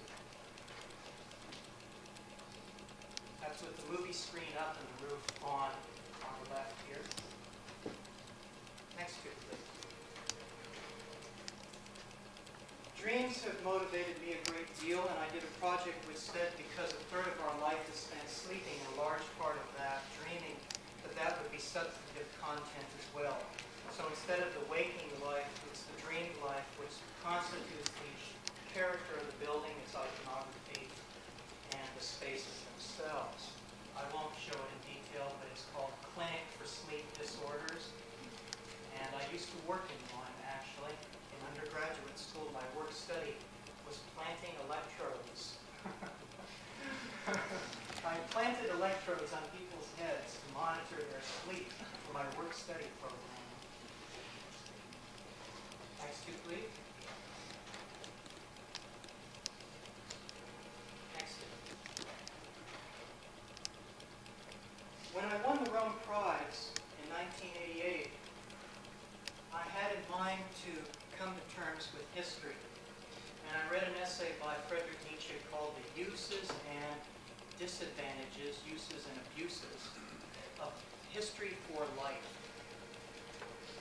Speaker 1: That's with the movie screen up and the roof on, on the left here. Next two, please. Dreams have motivated me a great deal, and I did a project which said because a third of our life is spent sleeping, a large part of that dreaming, that that would be substantive content as well. So instead of the waking life, it's the dream life which constitutes the character of the building, its iconography, and the spaces themselves. I won't show it in detail, but it's called Clinic for Sleep Disorders. And I used to work in one, actually. Undergraduate school, my work study was planting electrodes. I planted electrodes on people's heads to monitor their sleep for my work study program. Next two, please. Next two. When I won the Rome Prize in 1988, I had in mind to with history. And I read an essay by Frederick Nietzsche called The Uses and Disadvantages, Uses and Abuses of History for Life.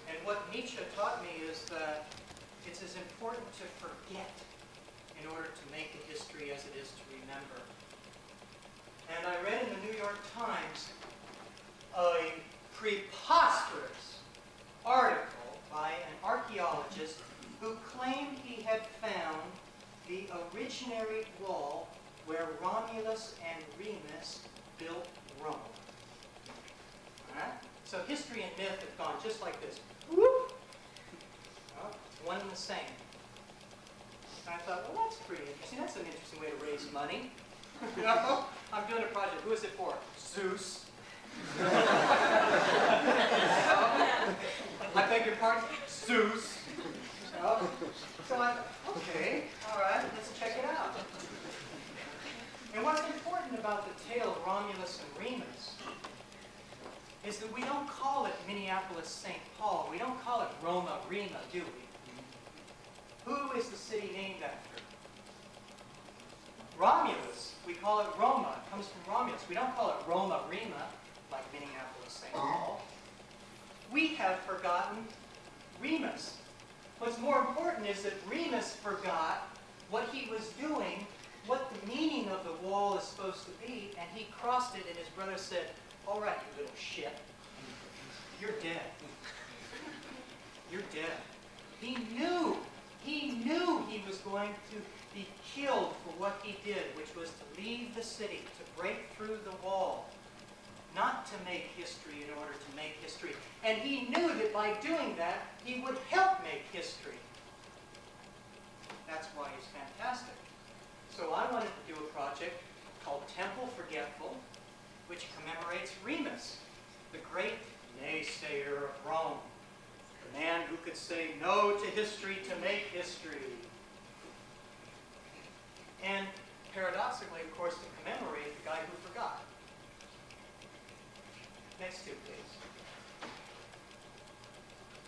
Speaker 1: And what Nietzsche taught me is that it's as important to forget in order to make a history as it is to remember. And I read in the New York Times a preposterous article by an archaeologist who claimed he had found the originary wall where Romulus and Remus built Rome. So history and myth have gone just like this. Whoop! Well, one and the same. And I thought, well, that's pretty interesting. That's an interesting way to raise money. you know, I'm doing a project. Who is it for? Zeus. I beg your pardon? Zeus. Oh, so, so I, okay, all right, let's check it out. And what's important about the tale of Romulus and Remus is that we don't call it Minneapolis St. Paul. We don't call it Roma Rima, do we? Who is the city named after? Romulus. We call it Roma. It comes from Romulus. We don't call it Roma Rima, like Minneapolis St. Paul. We have forgotten Remus. What's more important is that Remus forgot what he was doing, what the meaning of the wall is supposed to be, and he crossed it, and his brother said, all right, you little shit, you're dead. You're dead. He knew, he knew he was going to be killed for what he did, which was to leave the city, to break through the wall, not to make history in order to make history. And he knew that by doing that, he would help make history. That's why he's fantastic. So I wanted to do a project called Temple Forgetful, which commemorates Remus, the great naysayer of Rome, the man who could say no to history to make history. And paradoxically, of course, to commemorate the guy who forgot. Next two, please.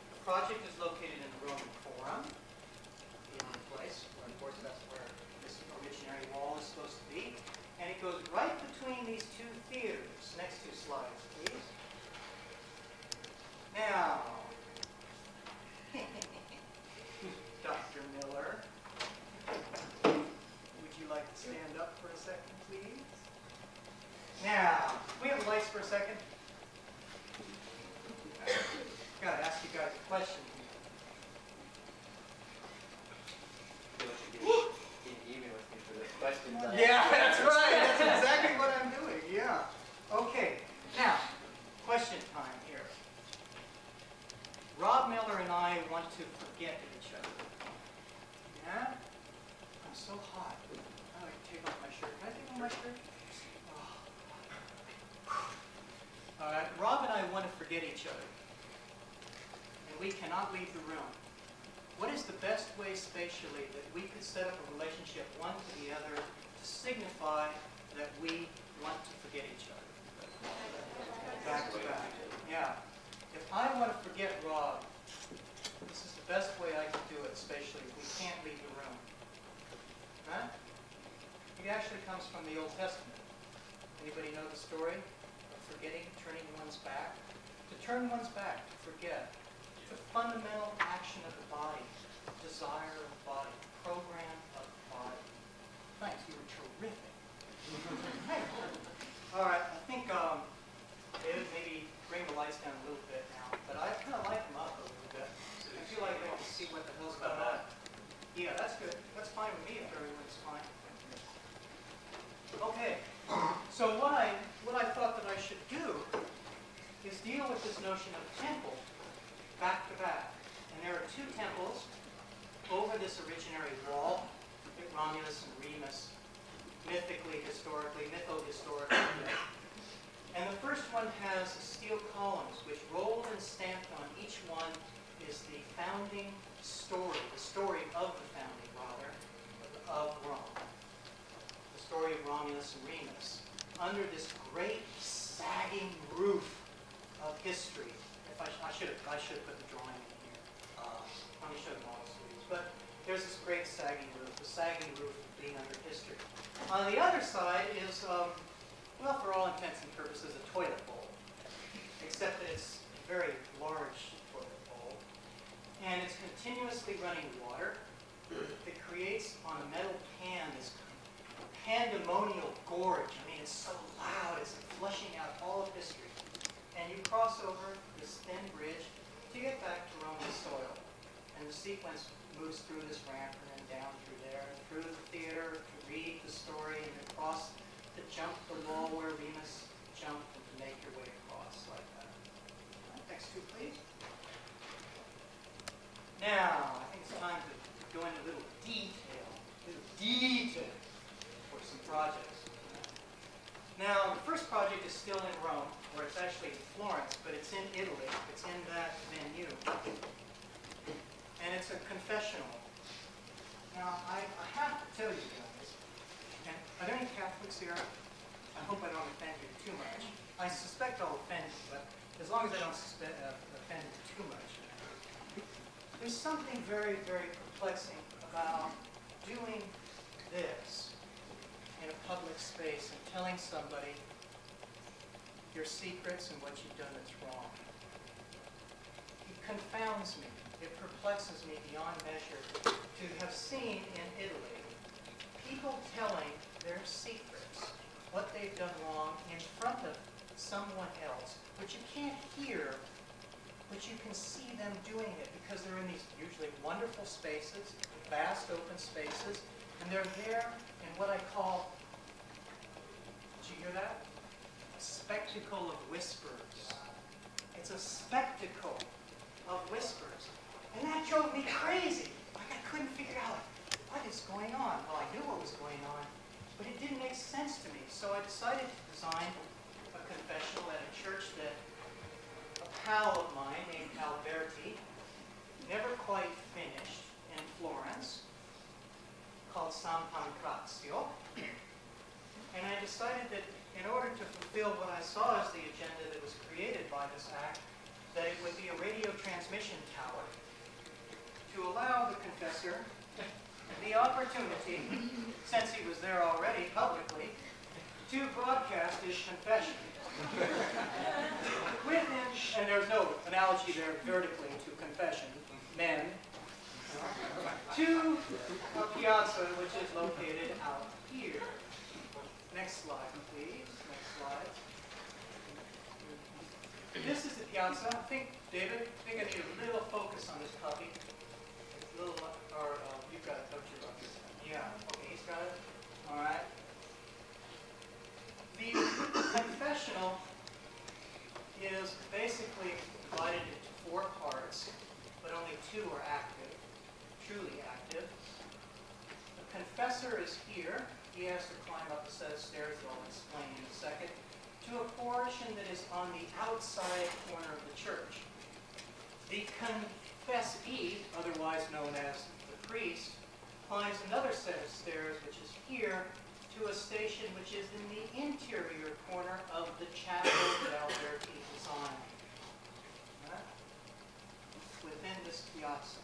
Speaker 1: The project is located in the Roman Forum, the only place, where, of course, that's where this originary wall is supposed to be. And it goes right between these two theaters. Next two slides, please. Now, Dr. Miller, would you like to stand up for a second, please? Now, we have lights for a second? Gotta ask you guys a question.
Speaker 2: Feel you're getting- getting even with me for the questions.
Speaker 1: Yeah, that's right. That's exactly what I'm doing. Yeah. Okay. Now, question time here. Rob Miller and I want to forget each other. Yeah? I'm so hot.
Speaker 4: Commissioner?
Speaker 1: Rob and I want to forget each other. And we cannot leave the room. What is the best way spatially that we could set up a relationship one to the other to signify that we want to forget each other? Back to back. Yeah. If I want to forget Rob, this is the best way I can do it spatially. We can't leave the room. Huh? It actually comes from the Old Testament. Anybody know the story forgetting, turning one's back? To turn one's back, to forget. the fundamental action of the body, desire of the body, program of the body. Thanks, you were terrific. All right, I think, um, maybe bring the lights down a little bit now, but I kind of like them up a little bit. I feel like I can see what the hell's going on. Yeah, that's good. That's fine with me if everyone's fine. Okay, so what I, what I thought that I should do is deal with this notion of temple back to back. And there are two temples over this originary wall that Romulus and Remus mythically, historically, mytho-historically. And the first one has steel columns, which rolled and stamped on each one is the founding story, the story of the founding, rather, of Rome. Story of Romulus and Remus, under this great sagging roof of history. If I, I should have, I should have put the drawing in here. Uh, let me show them all series. But there's this great sagging roof, the sagging roof being under history. On the other side is, um, well, for all intents and purposes, a toilet bowl, except that it's a very large toilet bowl, and it's continuously running water. It creates on a metal pan this pandemonial gorge. I mean, it's so loud, it's flushing out all of history. And you cross over this thin bridge to get back to Roman soil. And the sequence moves through this ramp and then down through there, and through the theater to read the story, and across to jump the wall where Remus jumped, and to make your way across like that. Next two, please. Now, I think it's time to go into a little detail, little detail projects. Now, the first project is still in Rome, or it's actually in Florence, but it's in Italy. It's in that venue. And it's a confessional. Now, I, I have to tell you guys, and are there any Catholics here? I hope I don't offend you too much. I suspect I'll offend you, but as long as I don't uh, offend you too much. There's something very, very perplexing about doing this in a public space and telling somebody your secrets and what you've done that's wrong. It confounds me. It perplexes me beyond measure to have seen in Italy people telling their secrets, what they've done wrong in front of someone else, but you can't hear, but you can see them doing it because they're in these usually wonderful spaces, vast open spaces, and they're there in what I call, did you hear that? A spectacle of whispers. It's a spectacle of whispers. And that drove me crazy. Like I couldn't figure out what is going on. Well, I knew what was going on, but it didn't make sense to me. So I decided to design a confessional at a church that a pal of mine named Alberti never quite finished in Florence, called San Pancrazio. And I decided that in order to fulfill what I saw as the agenda that was created by this act, that it would be a radio transmission tower to allow the confessor the opportunity, since he was there already publicly, to broadcast his confession. Within, and there's no analogy there vertically to confession, men, to a piazza which is located out here. Next slide, please. Next slide. This is the piazza. I think, David, I think I need a little focus on this puppy. A little, or uh, you've got it, don't you? Yeah, okay, he's got it. All right. The confessional is basically divided into four parts, but only two are active, truly active. The confessor is here, he has to climb up a set of stairs that I'll explain in a second, to a portion that is on the outside corner of the church. The confessee, otherwise known as the priest, climbs another set of stairs, which is here, to a station which is in the interior corner of the chapel that Alberti designed. Alright? Within this piazza.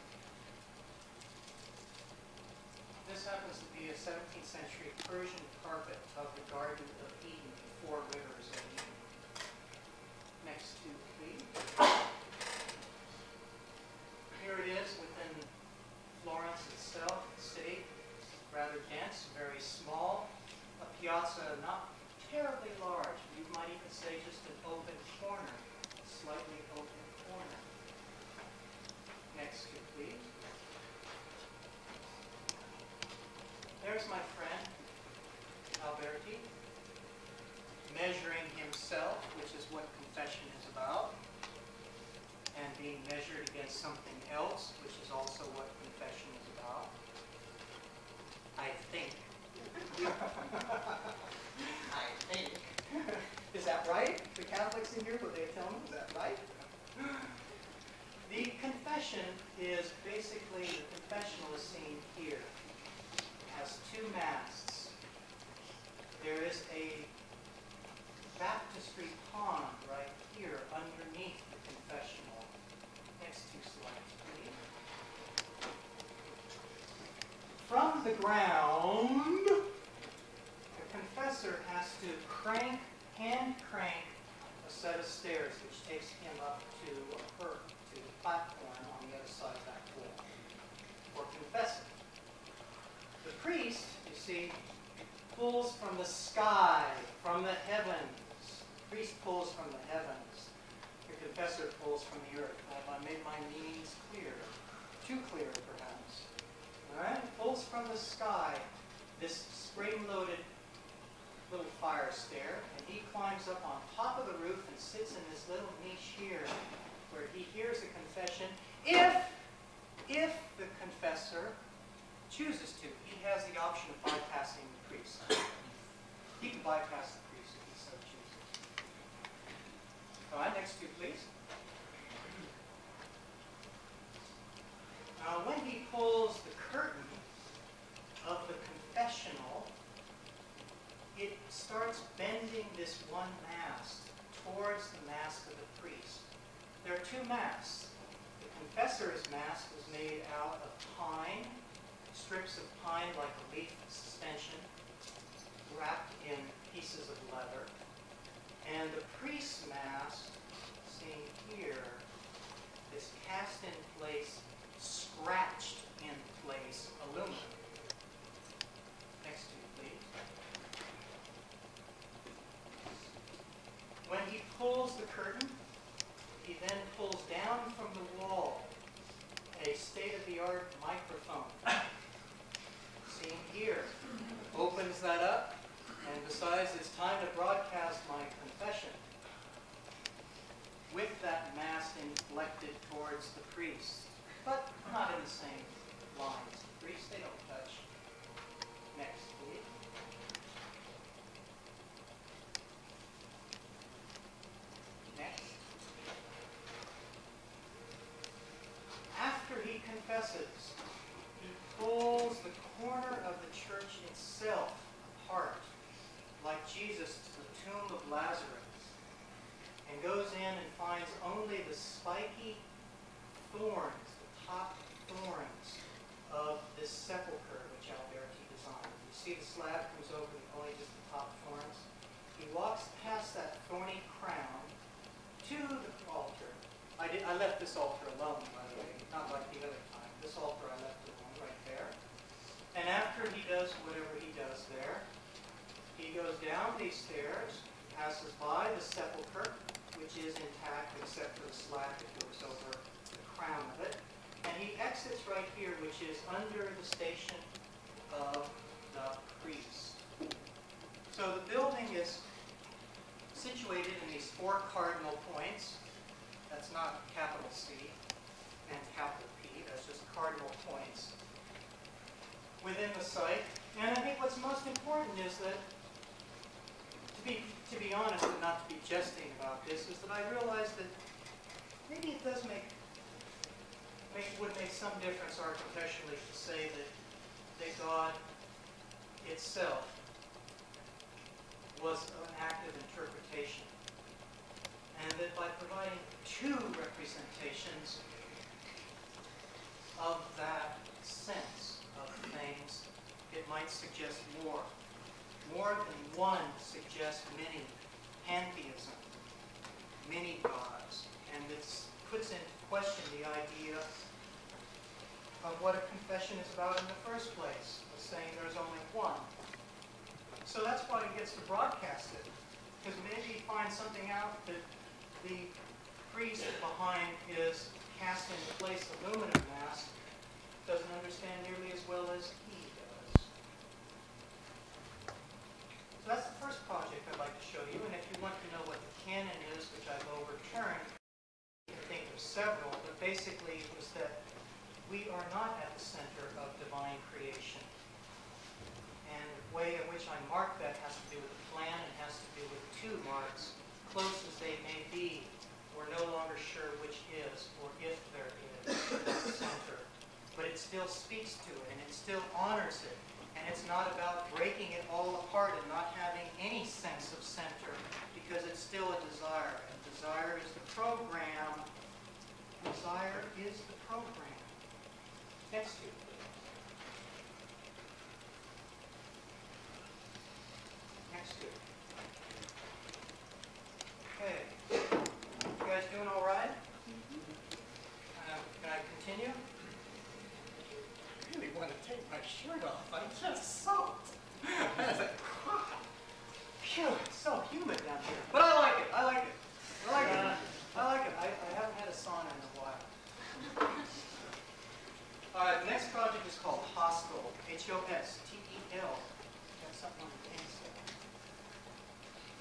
Speaker 1: This happens to be a 17th century Persian carpet of the Garden of Eden, the four rivers of Eden. Next two, please. Here it is within Florence itself, the city, rather dense, very small. A piazza not terribly large. You might even say just an open corner, a slightly open corner. Next two, please. There's my friend, Alberti, measuring himself, which is what confession is about, and being measured against something else, which is also what confession is about. I think. I think. Is that right? The Catholics in here, will they tell me? Is that right? The confession is basically, the confessional is seen here. Has two masts. There is a baptistry pond right here underneath the confessional. Next two slides, please. From the ground, the confessor has to crank, hand crank a set of stairs, which takes him up to her, to the platform on the other side of that wall for confessing. The priest, you see, pulls from the sky, from the heavens. The priest pulls from the heavens. The confessor pulls from the earth. Have I made my meanings clear? Too clear, perhaps. All right? Pulls from the sky this spring-loaded little fire stair, and he climbs up on top of the roof and sits in this little niche here, where he hears the confession. If, if the confessor chooses to, he has the option of bypassing the priest. He can bypass the priest if he so chooses. All right, next two, please. Now, when he pulls the curtain of the confessional, it starts bending this one mast towards the mast of the priest. There are two masts. The confessor's mast was made out of pine, strips of pine like a leaf suspension, wrapped in pieces of leather. And the priest's mast, seen here, is cast in place, scratched in place aluminum. Next two, please. When he pulls the curtain, he then pulls down from the wall a state-of-the-art microphone. Seen here. Opens that up and decides it's time to broadcast my confession. With that mass inflected towards the priest, but not in the same lines. The priests, they don't touch. Next, please. Next. After he confesses, he pulls the corner of the church itself apart, like Jesus to the tomb of Lazarus, and goes in and finds only the spiky thorns, the top thorns of this sepulchre which Alberti designed. You see the slab comes over with only just the top thorns. He walks past that thorny crown to the altar. I, did, I left this altar alone, by the way, not like the other time. This altar I left alone right there. And after he does whatever he does there, he goes down these stairs, passes by the sepulchre, which is intact except for the slab that goes over the crown of it. And he exits right here, which is under the station of the priest. So the building is situated in these four cardinal points. That's not capital C and capital P, that's just cardinal points. Within the site, And I think what's most important is that, to be, to be honest and not to be jesting about this, is that I realize that maybe it does make, make, would make some difference architecturally to say that, that God itself was an act of interpretation. And that by providing two representations of that sense of things, it might suggest more. More than one suggests many, pantheism, many gods, and this puts into question the idea of what a confession is about in the first place, of saying there's only one. So that's why he gets to broadcast it, because maybe he finds something out that the priest behind his cast-in-place aluminum mask doesn't understand nearly as well as he does. So that's the first project I'd like to show you, and if you want to know what the canon is, which I've overturned, you can think of several, but basically it was that we are not at the center of divine creation. And the way in which I mark that has to do with the plan and has to do with two marks, close as they may be. We're no longer sure which is or if there is a center. But it still speaks to it and it still honors it. And it's not about breaking it all apart and not having any sense of center because it's still a desire. And desire is the program. Desire is the program. Next please. Next to it. Okay. You guys doing all right? Uh, Can I continue? I really want to take my shirt off. I'm just soaked. I was like. Phew, it's so humid down here. But I like it. I like it. I like it. I like it. I, I haven't had a sauna in a while. Uh, the next project is called Hostel. H-O-S-T-E-L.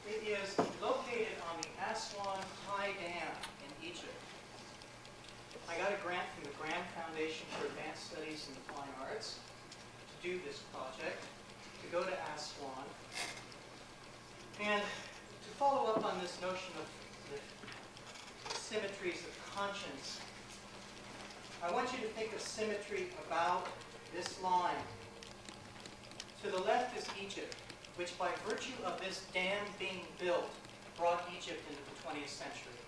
Speaker 1: It is located on the Aswan High Dam in Egypt. I got a grant from the Graham Foundation for Advanced Studies in the Fine Arts to do this project, to go to Aswan. And to follow up on this notion of the symmetries of conscience, I want you to think of symmetry about this line. To the left is Egypt, which by virtue of this dam being built, brought Egypt into the 20th century.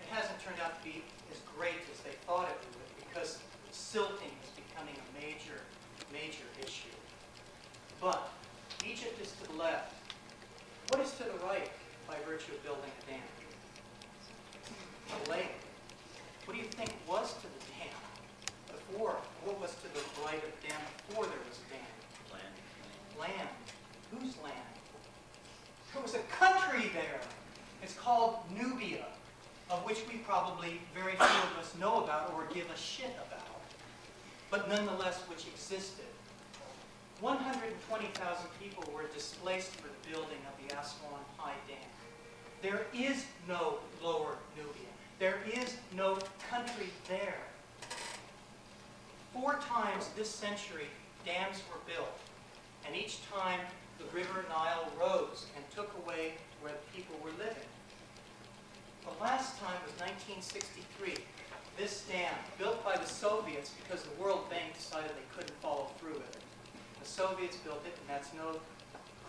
Speaker 1: It hasn't turned out to be as great as they thought it would because silting is becoming a major, major issue. But Egypt is to the left. What is to the right by virtue of building a dam? A lake. What do you think was to the dam before? What was to the right of the dam before there was a dam?
Speaker 3: Land.
Speaker 1: Land. Whose land? There was a country there. It's called Nubia, of which we probably very few of us know about or give a shit about, but nonetheless which existed. 120,000 people were displaced for the building of the Aswan High Dam. There is no lower Nubia. There is no country there. Four times this century, dams were built, and each time the river Nile rose and took away where the people were living. The last time was 1963. This dam, built by the Soviets because the World Bank decided they couldn't follow through with it. The Soviets built it, and that's no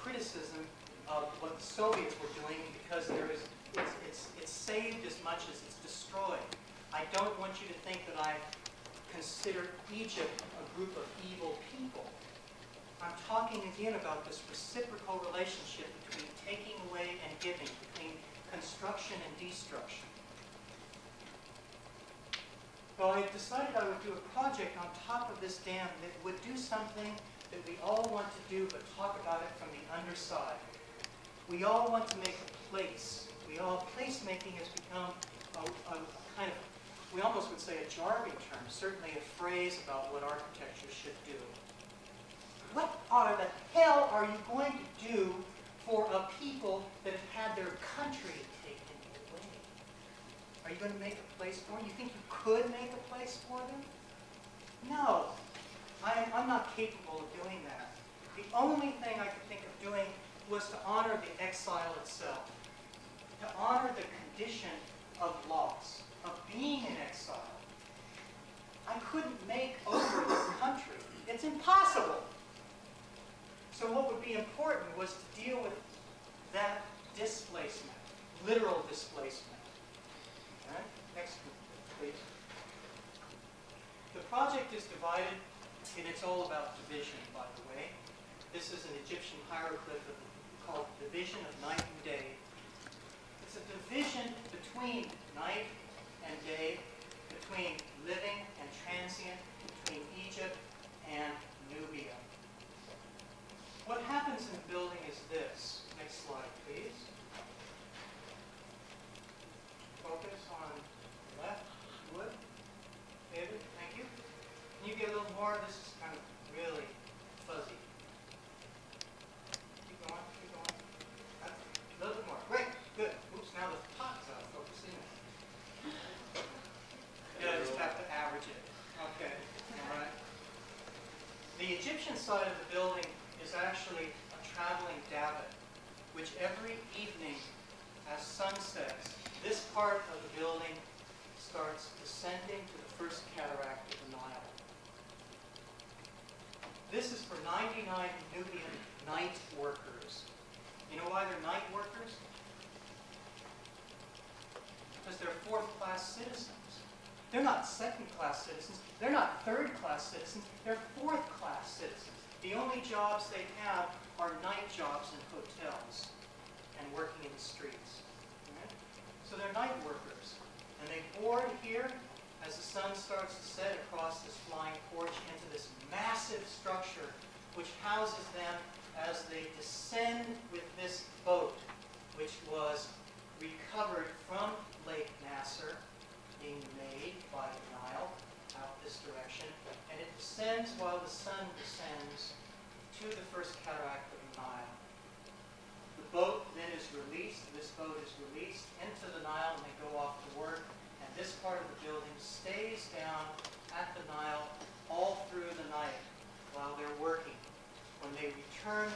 Speaker 1: criticism of what the Soviets were doing because there is, it's, it's, it's saved as much as it's destroyed. I don't want you to think that I consider Egypt a group of evil people. I'm talking again about this reciprocal relationship between taking away and giving, between construction and destruction. So I decided I would do a project on top of this dam that would do something that we all want to do, but talk about it from the underside. We all want to make a place. We all, placemaking has become a, a kind of, we almost would say a jargon term, certainly a phrase about what architecture should do. What are the hell are you going to do for a people that have had their country taken away? Are you going to make a place for them? You think you could make a place for them? No. I I'm not capable of doing that. The only thing I could think of doing was to honor the exile itself, to honor the condition of loss, of being in exile. I couldn't make over this country. It's impossible. So what would be important was to deal with that displacement, literal displacement. Next, please. The project is divided, and it's all about division, by the way. This is an Egyptian hieroglyph called division of night and day. It's a division between night and day, between living and transient, between Egypt and Nubia. What happens in the building is this. Next slide, please. Focus on left, wood. David, thank you. Can you get a little more? This is kind of really fuzzy. Keep going, keep going. That's A little bit more. Great, good. Oops, now the top is out of focus, isn't it? Yeah, I just have to average it. Okay, all right. The Egyptian side of the building is actually a traveling davit, which every evening as sun sets, this part of the building starts descending to the first cataract of the Nile. This is for 99 Nubian night workers. You know why they're night workers? Because they're fourth-class citizens. They're not second-class citizens. They're not third-class citizens. They're fourth-class citizens. The only jobs they have are night jobs in hotels and working in the streets. Alright? So they're night workers. And they board here as the sun starts to set across this flying porch into this massive structure which houses them as they descend with this boat, which was recovered from Lake Nasser, being made by the Nile out this direction, and it descends while the sun descends to the first cataract of the Nile. The boat then is released, this boat is released into the Nile and they go off to work, and this part of the building stays down at the Nile all through the night while they're working. When they return,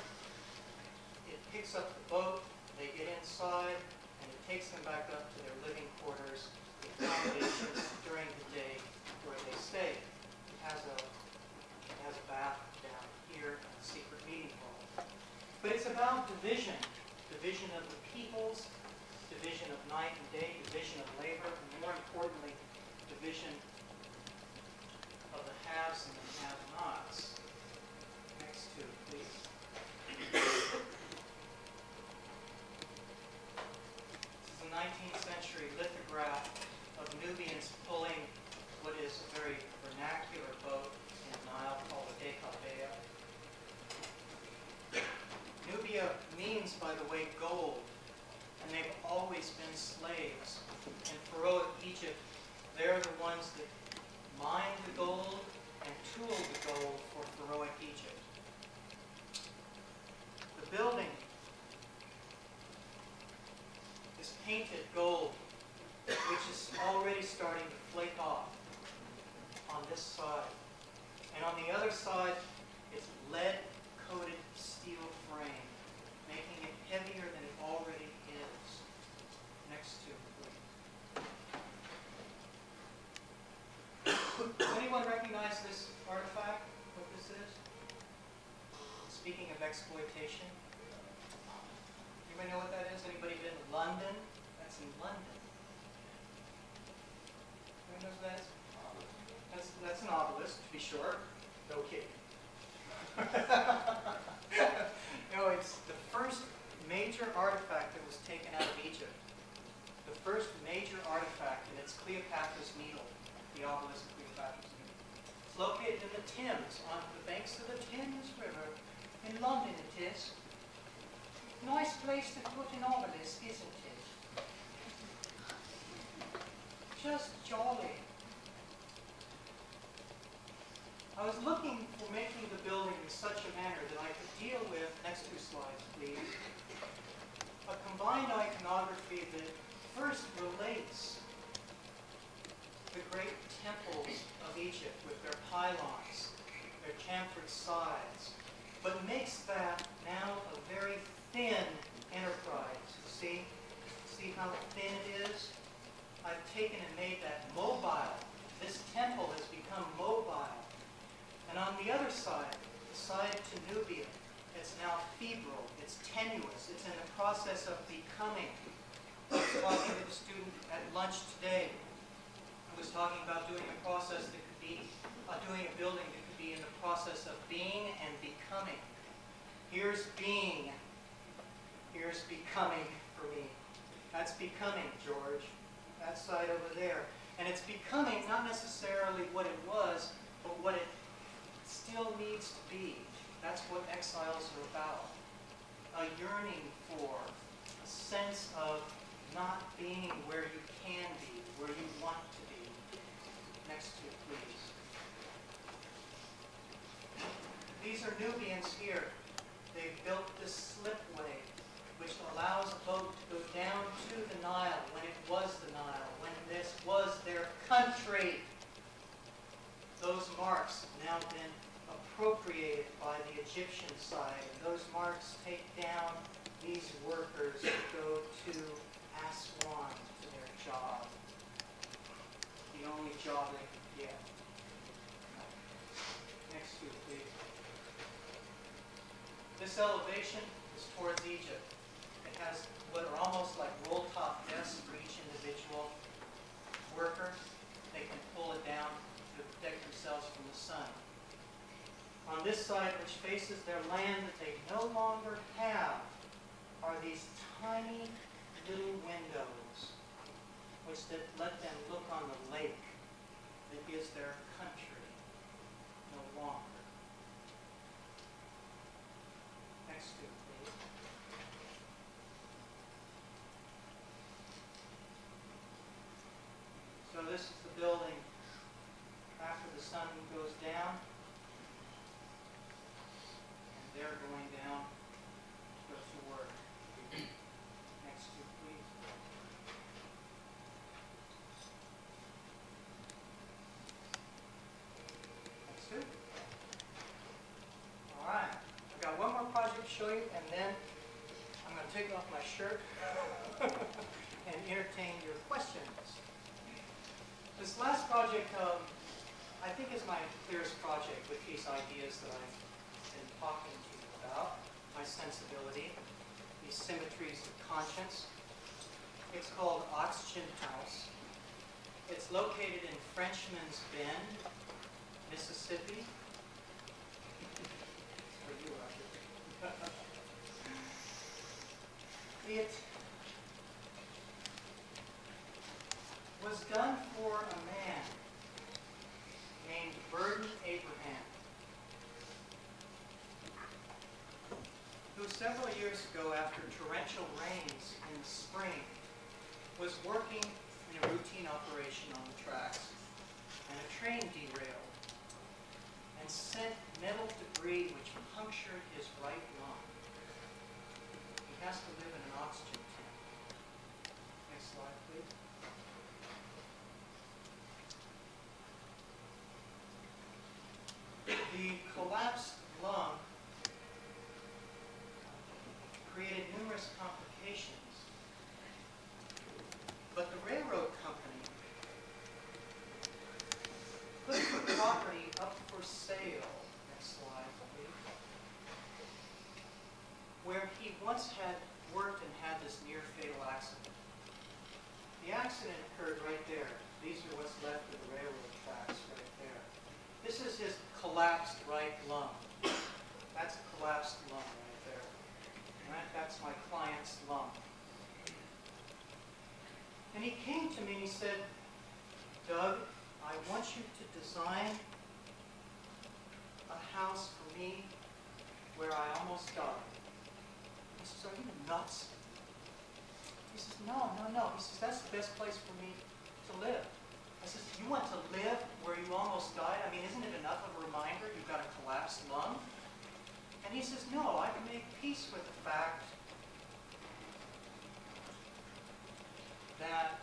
Speaker 1: it picks up the boat, they get inside, and it takes them back up to their living quarters, accommodations during the day where they stay. It has a, it has a bath down here, and a secret meeting hall. But it's about division, division of the peoples, division of night and day, division of labor, and more importantly, division of the haves and the have-nots. Next two, please. This is a 19th century lithograph Nubians pulling what is a very vernacular boat in the Nile called a dekabea. Nubia means, by the way, gold, and they've always been slaves. In Pharaohic Egypt, they're the ones that mine the gold and tool the gold for Pharaohic Egypt. The building is painted gold, which is already starting to flake off on this side. And on the other side, it's lead-coated steel frame, making it heavier than it already is. Next to, please. Does anyone recognize this artifact, what this is? Speaking of exploitation, anybody know what that is? Anybody been to London? That's in London. That's, that's an obelisk, to be sure. No kidding. no, it's the first major artifact that was taken out of Egypt. The first major artifact, and it's Cleopatra's Needle, the obelisk of Cleopatra's Needle. It's located in the Thames, on the banks of the Thames River. In London it is. Nice place to put an obelisk, isn't it? Just jolly. I was looking for making the building in such a manner that I could deal with, next two slides please, a combined iconography that first relates the great temples of Egypt with their pylons, They're chamfered sides, but makes that now a very thin enterprise. See? See how thin it is? I've taken and made that mobile. This temple has become mobile. And on the other side, the side to Nubia, it's now febrile, it's tenuous, it's in the process of becoming. I was talking with a student at lunch today who was talking about doing a process that could be, uh, doing a building that could be in the process of being and becoming. Here's being, here's becoming for me. That's becoming, George. That side over there. And it's becoming not necessarily what it was, but what it still needs to be. That's what exiles are about. A yearning for, a sense of not being where you can be, where you want to be. Next two, please. These are Nubians here. They've built this slipway, which allows a boat to go down to the Nile when it was the Nile, when this was their country. Those marks have now been appropriated by the Egyptian side. Those marks take down these workers who go to Aswan for their job. The only job they could get. Next two, please. This elevation is towards Egypt. Has what are almost like roll-top desks for each individual worker. They can pull it down to protect themselves from the sun. On this side, which faces their land that they no longer have, are these tiny little windows which let them look on the lake that is their country no longer. Next two, please. So this is the building after the sun goes down. And they're going down to go to work. Next two, please. Next two. All right, I've got one more project to show you, and then I'm going to take off my shirt and entertain your questions. This last project, um, I think is my clearest project with these ideas that I've been talking to you about, my sensibility, these symmetries of conscience. It's called Oxygen House. It's located in Frenchman's Bend, Mississippi. It was done for a man named Burden Abraham, who several years ago, after torrential rains in the spring, was working in a routine operation on the tracks, and a train derailed and sent metal debris which punctured his right lung. Has to live in an oxygen tank. Next slide, please. The collapsed lung created numerous complications. But the railroad company put the property up for sale, next slide, please, where he once had worked and had this near fatal accident. The accident occurred right there. These are what's left of the railroad tracks right there. This is his collapsed right lung. That's a collapsed lung right there. And that, that's my client's lung. And he came to me and he said, Doug, I want you to design a house for me where I almost died. Says, are you nuts? He says, no, no, no. He says, that's the best place for me to live. I says, you want to live where you almost died? I mean, isn't it enough of a reminder you've got a collapsed lung? And he says, no, I can make peace with the fact that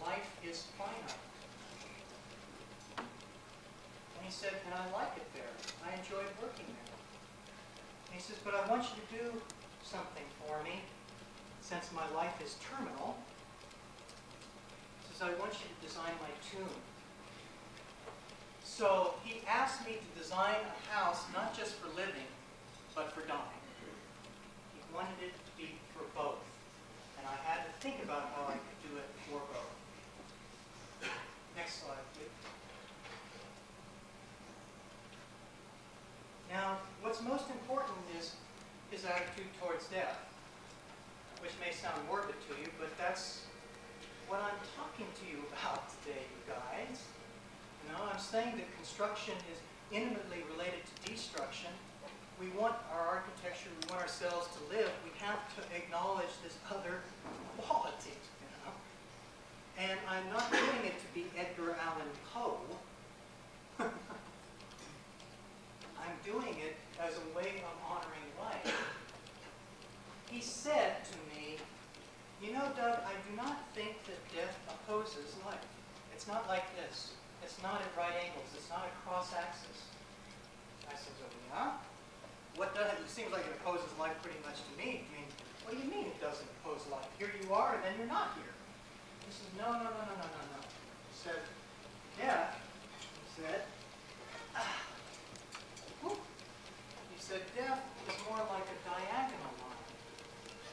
Speaker 1: life is finite. And he said, and I like it there. I I enjoyed working there. And he says, but I want you to do something for me, since my life is terminal. Says, I want you to design my tomb. So he asked me to design a house, not just for living, but for dying. He wanted it to be for both. And I had to think about how I could do it for both. Next slide, please. Now, what's most important is his attitude towards death, which may sound morbid to you, but that's what I'm talking to you about today, you guys. You know, I'm saying that construction is intimately related to destruction. We want our architecture, we want ourselves to live, we have to acknowledge this other quality, you know. And I'm not doing it to be Edgar Allan Poe. I'm doing it as a way of honoring life. He said to me, you know, Doug, I do not think that death opposes life. It's not like this. It's not at right angles. It's not a cross axis. I said, oh, yeah? What does, it seems like it opposes life pretty much to me. I mean, what do you mean it doesn't oppose life? Here you are, and then you're not here. He says, no, no, no, no, no, no, no. He said, death, he said, ah, said, death is more like a diagonal line.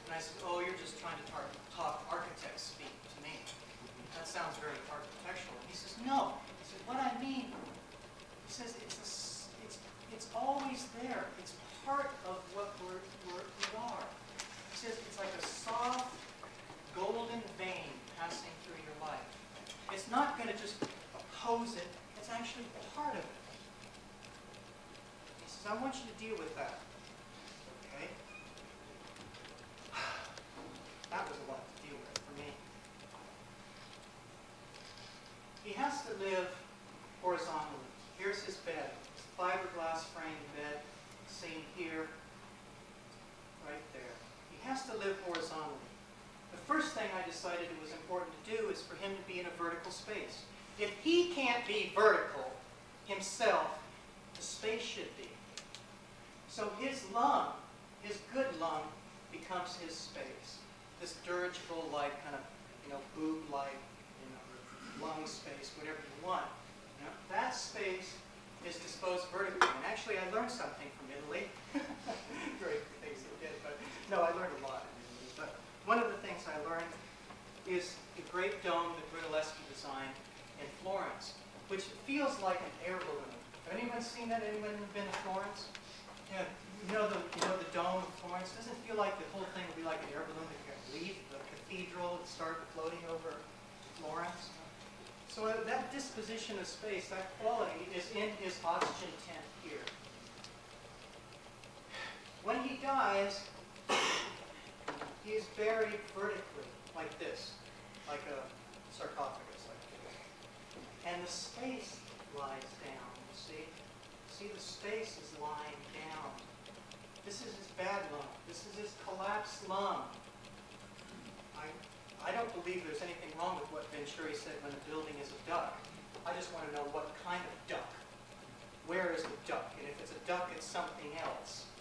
Speaker 1: And I said, oh, you're just trying to talk, talk architect speak to me. That sounds very architectural. And he says, no. He said, what I mean, he says, it's, a it's, it's always there. It's part of what we're, we're, we are. He says, it's like a soft, golden vein passing through your life. It's not going to just oppose it. It's actually part of it. Says, I want you to deal with that. Okay? That was a lot to deal with for me. He has to live horizontally. Here's his bed. Fiberglass framed bed, seen here, right there. He has to live horizontally. The first thing I decided it was important to do is for him to be in a vertical space. If he can't be vertical himself, the space should be. So his lung, his good lung, becomes his space. This dirigible-like kind of, you know, boob-like, you know, lung space, whatever you want. You know, that space is disposed vertically. And actually, I learned something from Italy. Great things they did, but no, I learned a lot in Italy. But one of the things I learned is the great dome that Brunelleschi designed in Florence, which feels like an air balloon. Have anyone seen that? Anyone been to Florence? Yeah, you know the you know the dome of Florence. Doesn't feel like the whole thing would be like an air balloon that could leave the cathedral and start floating over Florence? So uh, that disposition of space, that quality, is in his oxygen tent here. When he dies, he is buried vertically, like this, like a sarcophagus, like this. And the space lies down, you see? See, the space is lying down. This is his bad lung. This is his collapsed lung. I, I don't believe there's anything wrong with what Venturi said when a building is a duck. I just want to know what kind of duck. Where is the duck? And if it's a duck, it's something else.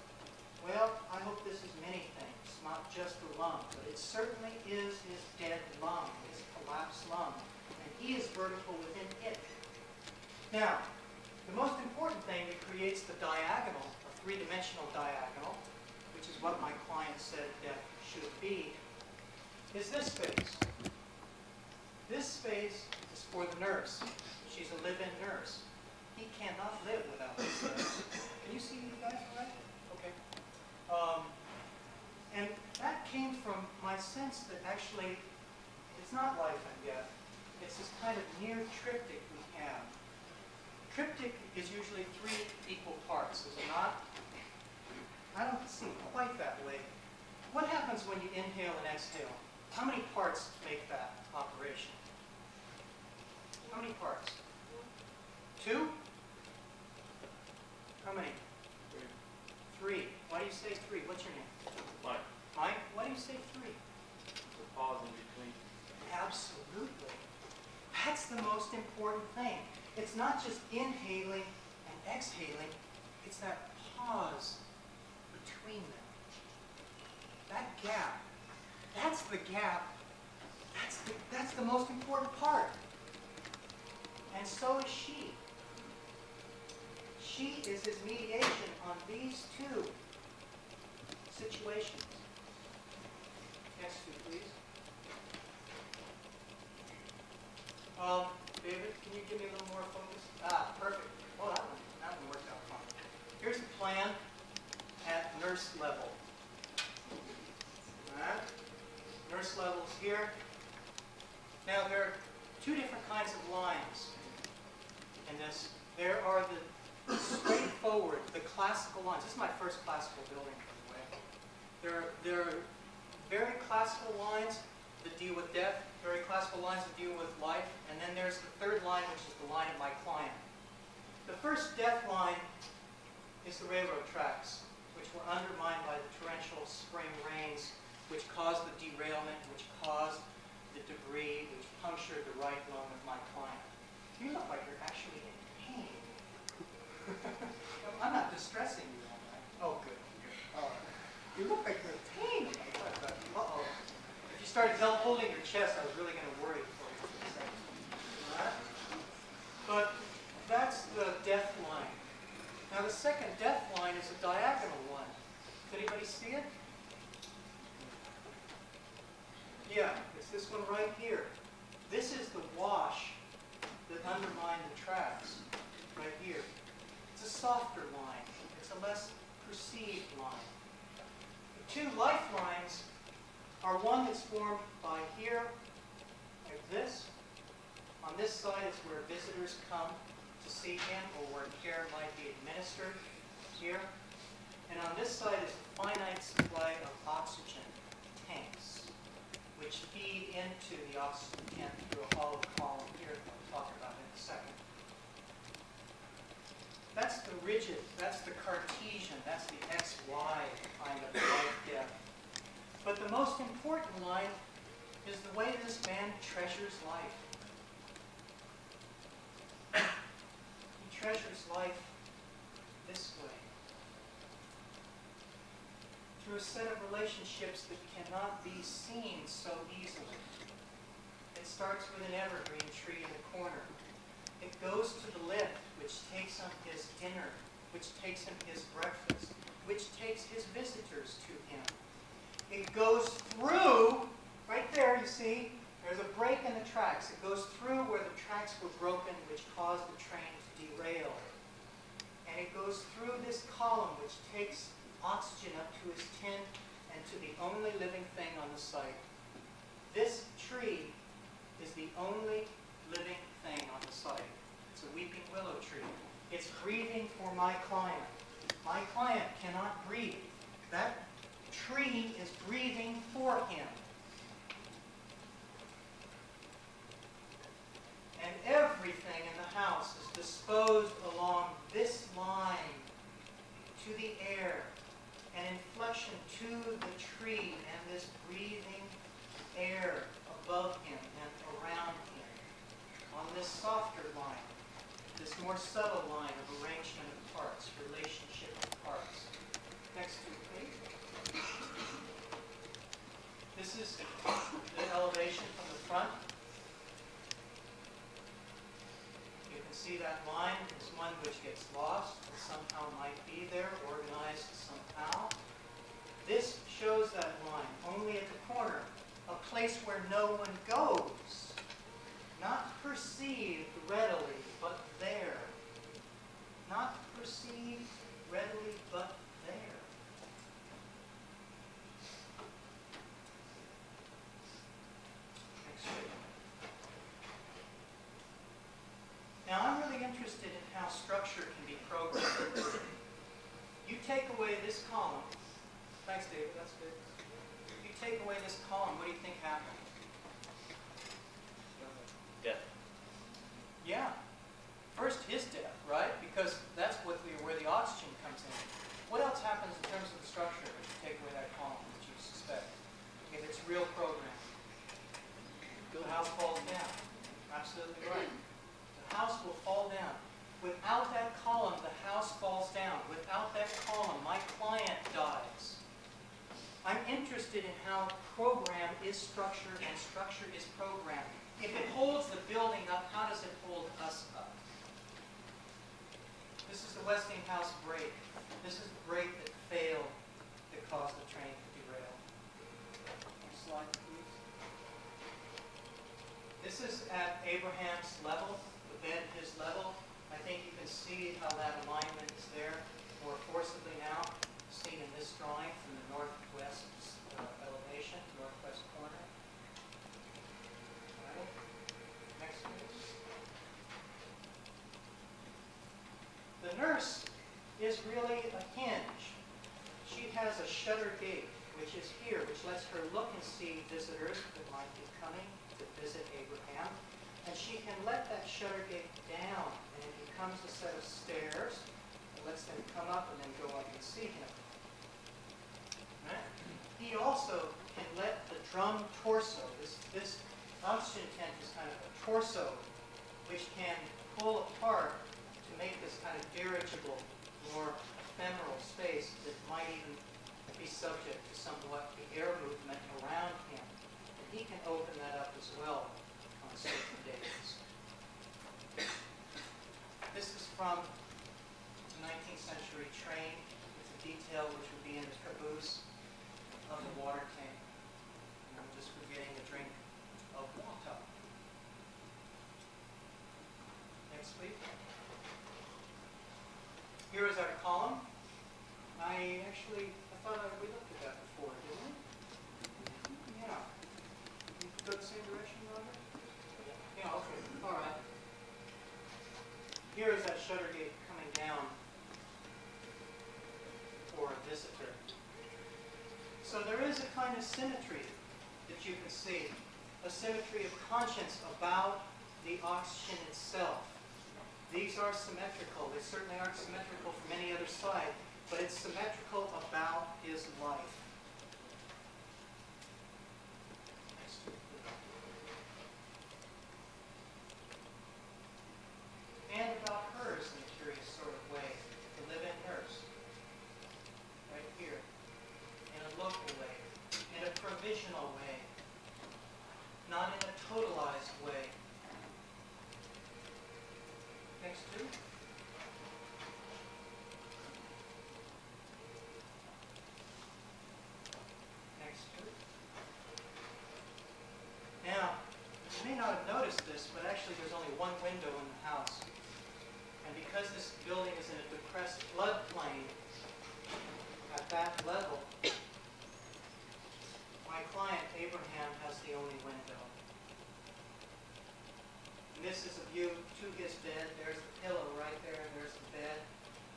Speaker 1: Well, I hope this is many things, not just the lung, but it certainly is his dead lung, his collapsed lung. And he is vertical within it. Now, the most important thing that creates the diagonal, a three-dimensional diagonal, which is what my client said death should be, is this space. This space is for the nurse. She's a live-in nurse. He cannot live without this space. Can you see you guys all right? Okay. Um, and that came from my sense that actually it's not life and death. It's this kind of near triptych we have. Triptych is usually three equal parts, is it not? I don't see it quite that way. What happens when you inhale and exhale? How many parts make that operation? How many parts? Two? How many? Three. Why do you say three? What's your name?
Speaker 3: Mike,
Speaker 1: Mike? Why do you say three?
Speaker 3: the pause in between.
Speaker 1: Absolutely. That's the most important thing. It's not just inhaling and exhaling. It's that pause between them. That gap. That's the gap. That's the, that's the most important part. And so is she. She is his mediation on these two situations. Next two, please. Um, David, can you give me a little more focus? Ah, perfect. Oh, that one, that one worked out fine. Here's the plan at nurse level. Alright? Nurse level's here. Now, there are two different kinds of lines in this. There are the straightforward, the classical lines. This is my first classical building, by the way. There are, there are very classical lines that deal with death, very classical lines that deal with life, and then there's the third line, which is the line of my client. The first death line is the railroad tracks, which were undermined by the torrential spring rains, which caused the derailment, which caused the debris, which punctured the right lung of my client. You look like you're actually in pain. I'm not distressing you, am I? Oh, good. good. Right. You look like you're in pain. I thought, Uh-oh. If you started holding your chest, I was really going to worry for you for a second. Right? But that's the death line. Now, the second death line is a diagonal one. Does anybody see it? Yeah, it's this one right here. This is the wash that undermined the tracks, right here. It's a softer line. It's a less perceived line. The two lifelines are one that's formed by here, like this. On this side is where visitors come to see him or where care might be administered, here. And on this side is a finite supply of oxygen tanks, which feed into the oxygen tank through a hollow column here that I'll talk about in a second. That's the rigid, that's the Cartesian, that's the XY kind of life. But the most important line is the way this man treasures life. He treasures life this way. Through a set of relationships that cannot be seen so easily. It starts with an evergreen tree in the corner. It goes to the lift, which takes him his dinner, which takes him his breakfast, which takes his visitors to him. It goes through, right there, you see, there's a break in the tracks. It goes through where the tracks were broken, which caused the train to derail. And it goes through this column, which takes oxygen up to his tent and to the only living thing on the site. This tree is the only living thing on the site. It's a weeping willow tree. It's breathing for my client. My client cannot breathe. That tree is breathing for him. And everything in the house is disposed along this line to the air, an inflection to the tree and this breathing air above him and around him. On this softer line, this more subtle line of arrangement of parts, relationship of parts. Next two, please. This is the elevation from the front. You can see that line is one which gets lost, and somehow might be there, organized somehow. This shows that line only at the corner, a place where no one goes, not perceived readily, but there. Not perceived readily, but there. Next sheet. Now, I'm really structure can be programmed. You take away this column. Thanks, David, that's good. You take away this column, what do you think happened?
Speaker 3: Death.
Speaker 1: Yeah. First, his death, right? Because that's what the, where the oxygen comes in. What else happens in terms of the structure if you take away that column that you suspect? If it's real programming. The house falls down. Absolutely right. The house will fall down. Without that column, the house falls down. Without that column, my client dies. I'm interested in how program is structured and structure is programmed. If it holds the building up, how does it hold us up? This is the Westinghouse brake. This is the brake that failed that caused the train to derail. Next slide, please. This is at Abraham's level, the bed his level. I think you can see how that alignment is there more forcibly now, seen in this drawing from the northwest uh, elevation, northwest corner. Next. The nurse is really a hinge. She has a shutter gate, which is here, which lets her look and see visitors that might be coming to visit Abraham. And she can let that shutter gate down, and it becomes a set of stairs that lets them come up and then go up and see him. Right? He also can let the drum torso, this, this oxygen tent is kind of a torso, which can pull apart to make this kind of dirigible, more ephemeral space that might even be subject to somewhat the air movement around him. And he can open that up as well on certain days. This is from a 19th century train. It's a detail which would be in the caboose of the water tank. And I'm just forgetting a drink of water. Next, please. Here is our column. I actually, I thought I, we looked at that before, didn't we? Yeah. You go the same direction, Robert? Yeah, okay, all right. Here is that shutter gate coming down for a visitor. So there is a kind of symmetry that you can see, a symmetry of conscience about the oxygen itself. These are symmetrical. They certainly aren't symmetrical from any other side, but it's symmetrical about his life. Next. And about hers in a curious sort of way, the live-in nurse. Right here. In a local way, in a provisional way, not in a totalized way. Next two. Next two. Now, you may not have noticed this, but actually there's only one window in the house. And because this building is in a depressed floodplain at that level, my client Abraham has the only window. And this is a view to his bed. There's the pillow right there, and there's the bed.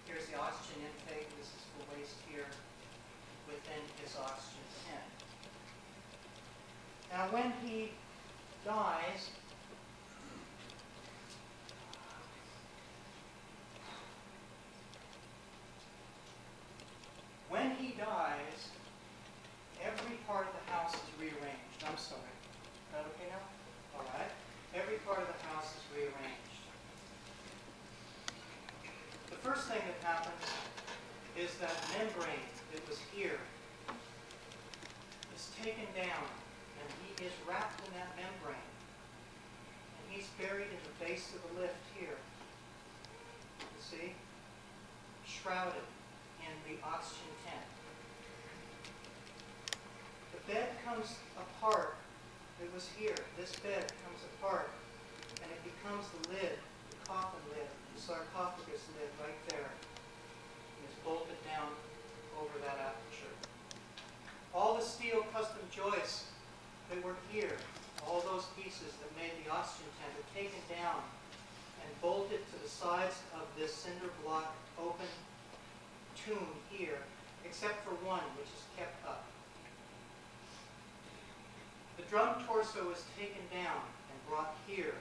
Speaker 1: Here's the oxygen intake. This is the waste here within his oxygen tent. Now, when he dies, when he dies, every part of the house is rearranged. I'm sorry. Is that okay now? All right. Every part of the house is rearranged. The first thing that happens is that membrane that was here is taken down, and he is wrapped in that membrane. Buried in the base of the lift here. You see? Shrouded in the oxygen tent. The bed comes apart. It was here. This bed comes apart, and it becomes the lid, the coffin lid, the sarcophagus lid right there. And it's bolted down over that aperture. All the steel custom joists that were here, all those pieces that made the oxygen tent are taken down and bolted to the sides of this cinder block open tomb here, except for one, which is kept up. The drum torso is taken down and brought here.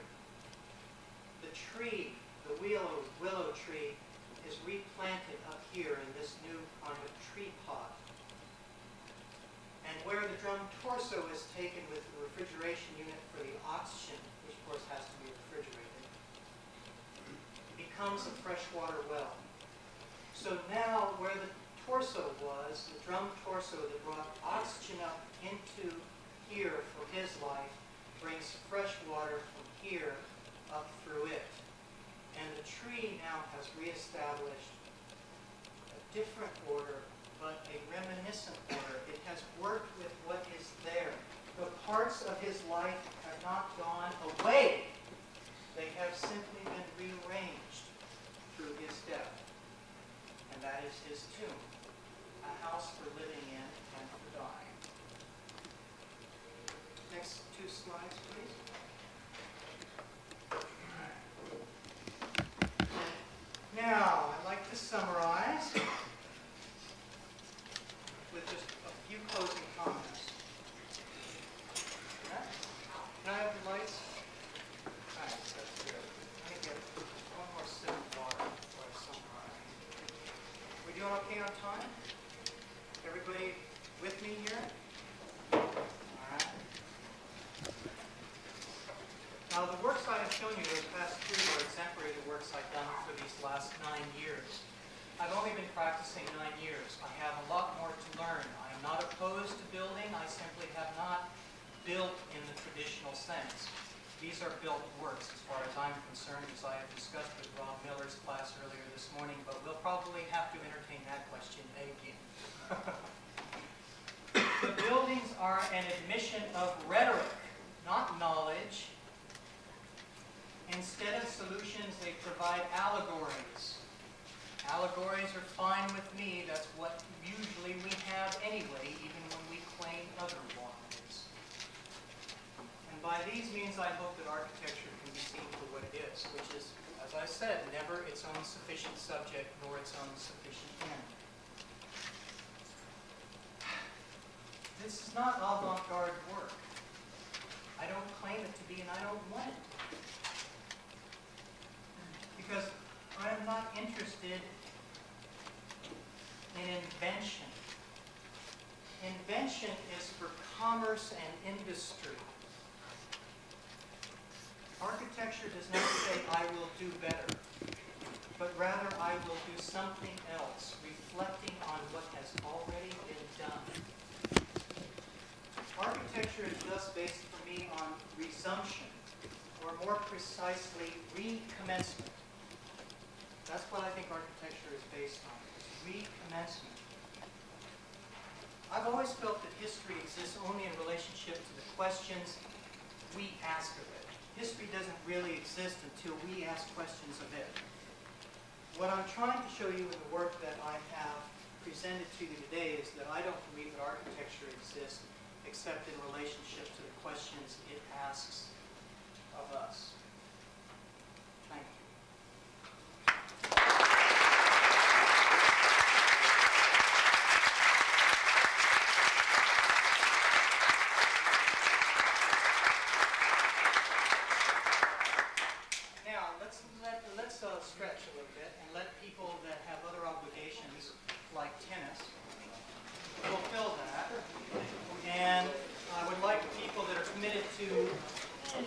Speaker 1: The tree, the willow, willow tree, is replanted up here in this new kind of tree pot. Where the drum torso is taken with the refrigeration unit for the oxygen, which of course has to be refrigerated, becomes a freshwater well. So now where the torso was, the drum torso that brought oxygen up into here for his life, brings fresh water from here up through it. And the tree now has reestablished a different order, but a reminiscent order. It has worked with what is there. The parts of his life have not gone away. They have simply been rearranged through his death. And that is his tomb, a house for living in and for dying. Next two slides, please. Now, I'd like to summarize with just a few closing comments. Can I have the lights? Thanks, that's good. Let me get one more sip of water. We doing okay on time? Everybody with me here? All right. Now, the works I have shown you those past three are exemplary the works I've done for these last nine years. I've only been practicing nine years. I have a lot more to learn. I am not opposed to building. I simply have not built in the traditional sense. These are built works as far as I'm concerned, as I have discussed with Rob Miller's class earlier this morning, but we'll probably have to entertain that question again. the buildings are an admission of rhetoric, not knowledge. Instead of solutions, they provide allegories. Allegories are fine with me. That's what usually we have anyway, even when we claim otherwise. And by these means, I hope that architecture can be seen for what it is, which is, as I said, never its own sufficient subject nor its own sufficient end. This is not avant-garde work. I don't claim it to be, and I don't want it. Because I am not interested in invention. Invention is for commerce and industry. Architecture does not say, I will do better, but rather I will do something else, reflecting on what has already been done. Architecture is thus based for me on resumption, or more precisely, recommencement. That's what I think architecture is based on, recommencement. I've always felt that history exists only in relationship to the questions we ask of it. History doesn't really exist until we ask questions of it. What I'm trying to show you in the work that I have presented to you today is that I don't believe that architecture exists except in relationship to the questions it asks of us. Thank you. Now, let's let, let's uh, stretch a little bit and let people that have other obligations, like tennis, fulfill that. And I would like people that are committed to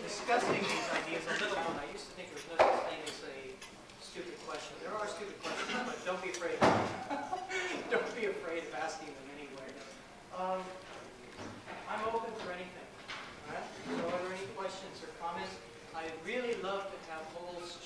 Speaker 1: discussing these ideas a little bit. I used to think there was no such thing as a stupid question. There are stupid questions, but don't be afraid. don't be afraid of asking them anyway. Um, I'm open for anything. All right? So are there any questions or comments? I'd really love to have holes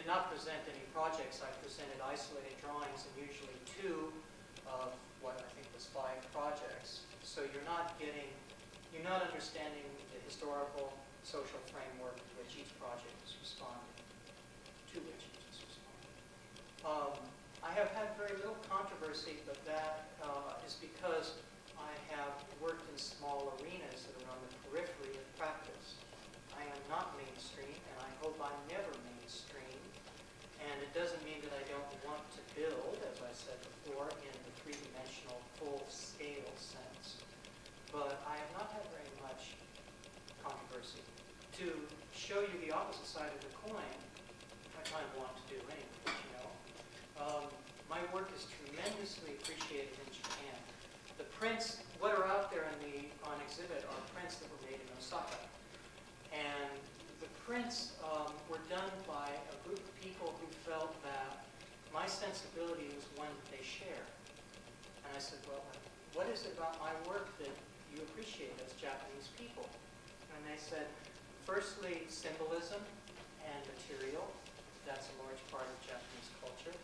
Speaker 1: did not present any projects, I presented isolated drawings and usually two of what I think was five projects. So you're not getting, you're not understanding the historical, social framework to which each project is responding, to which is responding. Um, I have had very little controversy, but that uh, is because I have worked in small arenas that are on the periphery of practice. I am not mainstream, and I hope I'm never. And it doesn't mean that I don't want to build, as I said before, in the three-dimensional, full-scale sense. But I have not had very much controversy. To show you the opposite side of the coin, I kind of want to do anyway, you know. Um, my work is tremendously appreciated in Japan. The prints, what are out there the, on exhibit are prints that were made in Osaka. And prints um, were done by a group of people who felt that my sensibility was one that they share. And I said, well, what is it about my work that you appreciate as Japanese people? And they said, firstly, symbolism and material. That's a large part of Japanese culture.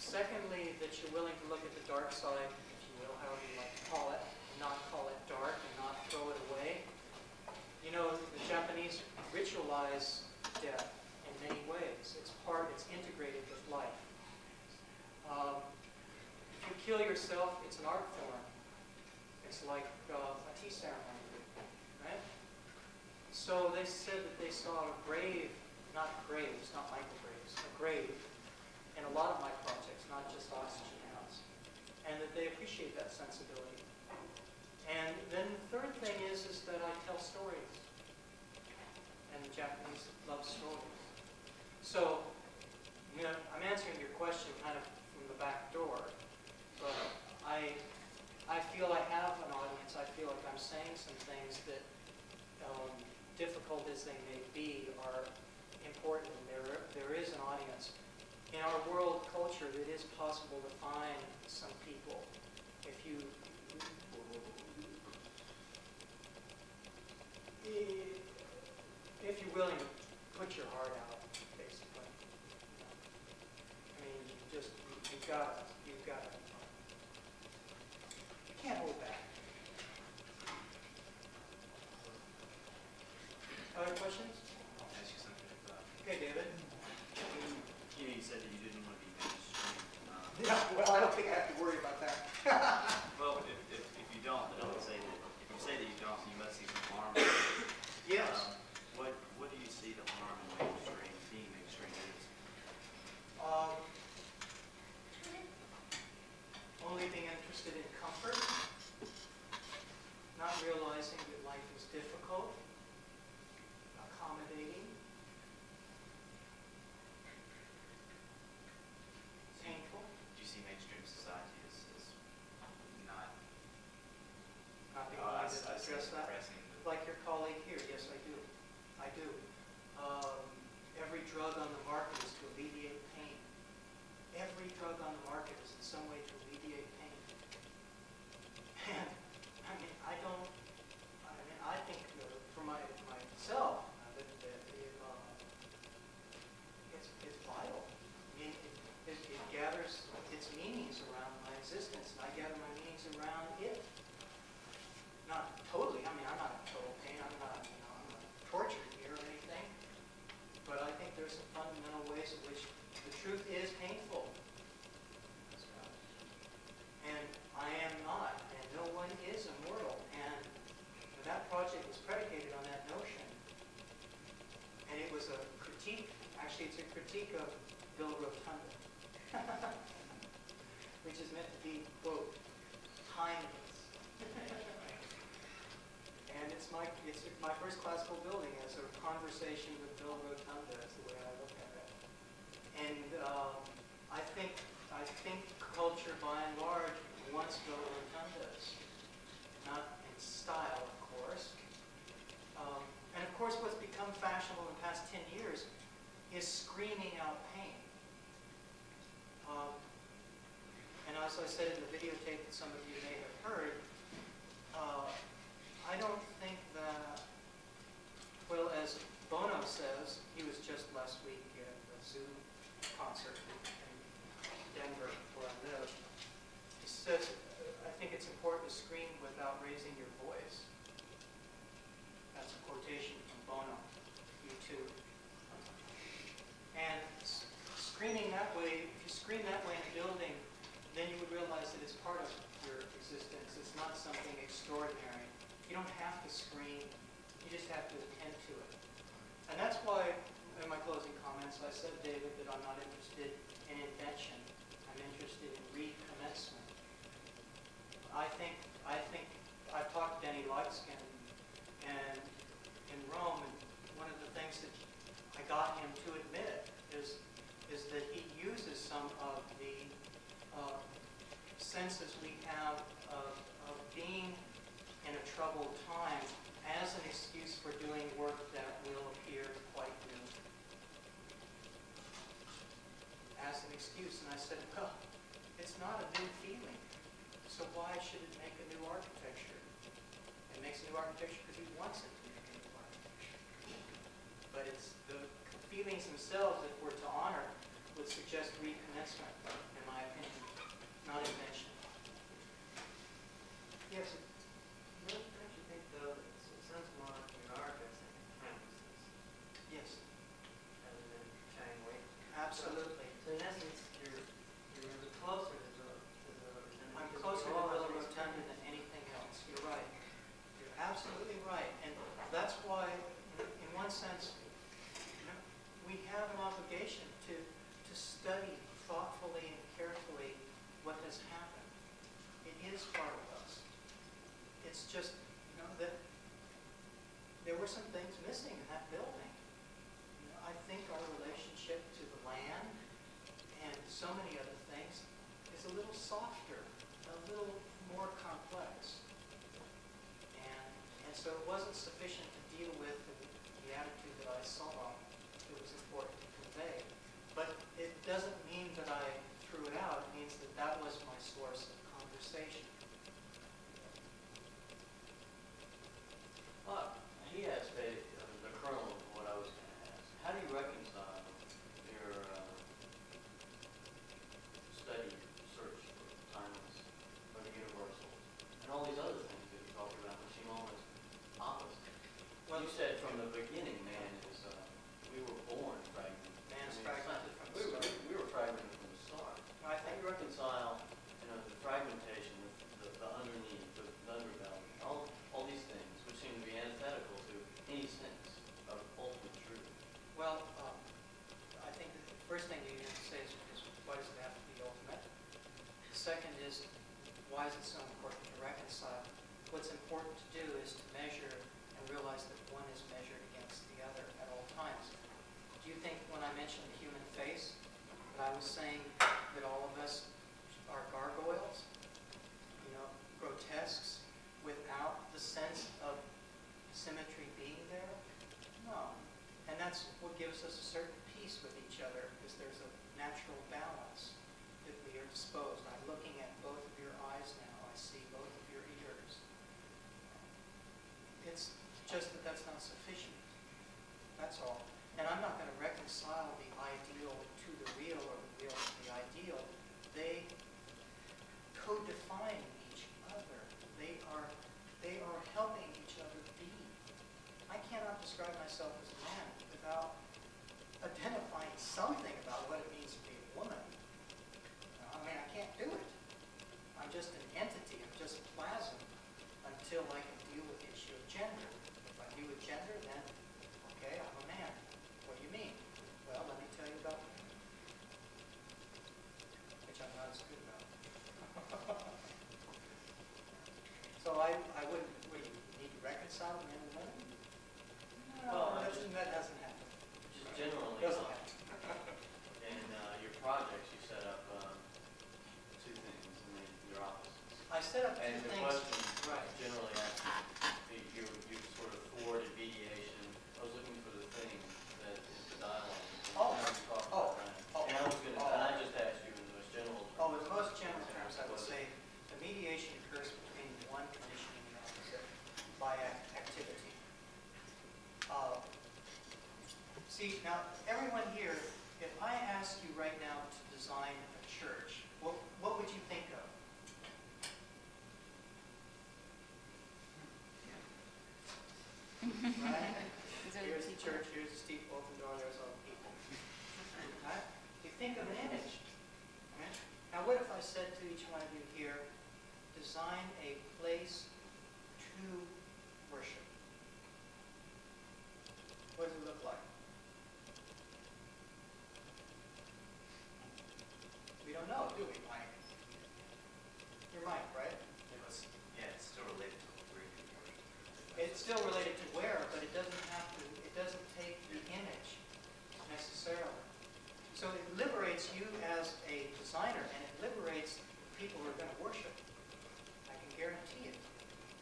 Speaker 1: Secondly, that you're willing to look at the dark side, if you will, however you like to call it, not call it dark and not throw it away. You know, the Japanese ritualize death in many ways. It's part, it's integrated with life. Um, if you kill yourself, it's an art form. It's like uh, a tea ceremony, right? So they said that they saw a grave, not graves, not Michael Graves, a grave in a lot of my projects, not just oxygen house, and that they appreciate that sensibility. And then the third thing is, is that I tell stories, and the Japanese love stories. So, you know, I'm answering your question kind of from the back door, but I, I feel I have an audience. I feel like I'm saying some things that, um, difficult as they may be, are important. There, there is an audience. In our world culture, it is possible to find some people if you if you're willing to put your heart out, basically. I mean, you just, you've got, you've got, you can't hold back. Other questions?
Speaker 4: I'll ask you something. If, uh,
Speaker 1: Okay, David?
Speaker 4: you know, you said that you didn't want to be mainstream. Uh,
Speaker 1: Yeah, well, I don't think I have to worry about that.
Speaker 4: well, if, if, if you don't, then I would say that if you say that you don't, you must see some harm. in it.
Speaker 1: Yes.
Speaker 4: Um, what What do you see the harm in mainstream, being mainstream is?
Speaker 1: Um, only being interested in comfort, not realizing that life is difficult, critique of Bill Rotunda, which is meant to be, quote, timeless. and it's my, it's my first classical building as a conversation with Bill Rotunda is the way I look at it. And um, I think I think culture by and large wants Bill Rotunda is screaming out pain. Um, and as I said in the videotape that some of you may have heard, uh, I don't think that, well, as Bono says, he was just last week at a Zoom concert in Denver, where I live. He says, I think it's important to scream without raising your voice. That's a quotation screening that way, if you screen that way in a building, then you would realize that it's part of your existence. It's not something extraordinary. You don't have to screen. You just have to attend to it. And that's why, in my closing comments, I said, David, that I'm not interested in invention. feelings themselves, if we're to honor, would suggest recommencement, in my opinion, not invention. Yes. missing in that building. You know, I think our relationship to the land and so many other things is a little softer, a little more complex. And, and so it wasn't sufficient to deal with the, the attitude that I saw it was important to convey. But it doesn't mean that I threw it out. It means that that was
Speaker 3: I wouldn't, would you
Speaker 1: need to reconcile men and women? No, Well, that doesn't, that doesn't happen. Just
Speaker 3: generally, Doesn't um,
Speaker 1: happen.
Speaker 3: And uh, your projects, you set up um, two
Speaker 1: things in the- your office. I set up two And
Speaker 4: things. it's still related to where,
Speaker 1: but it doesn't have to, it doesn't take the image necessarily. So it liberates you as a designer, and it liberates the people who are going to worship. I can guarantee it.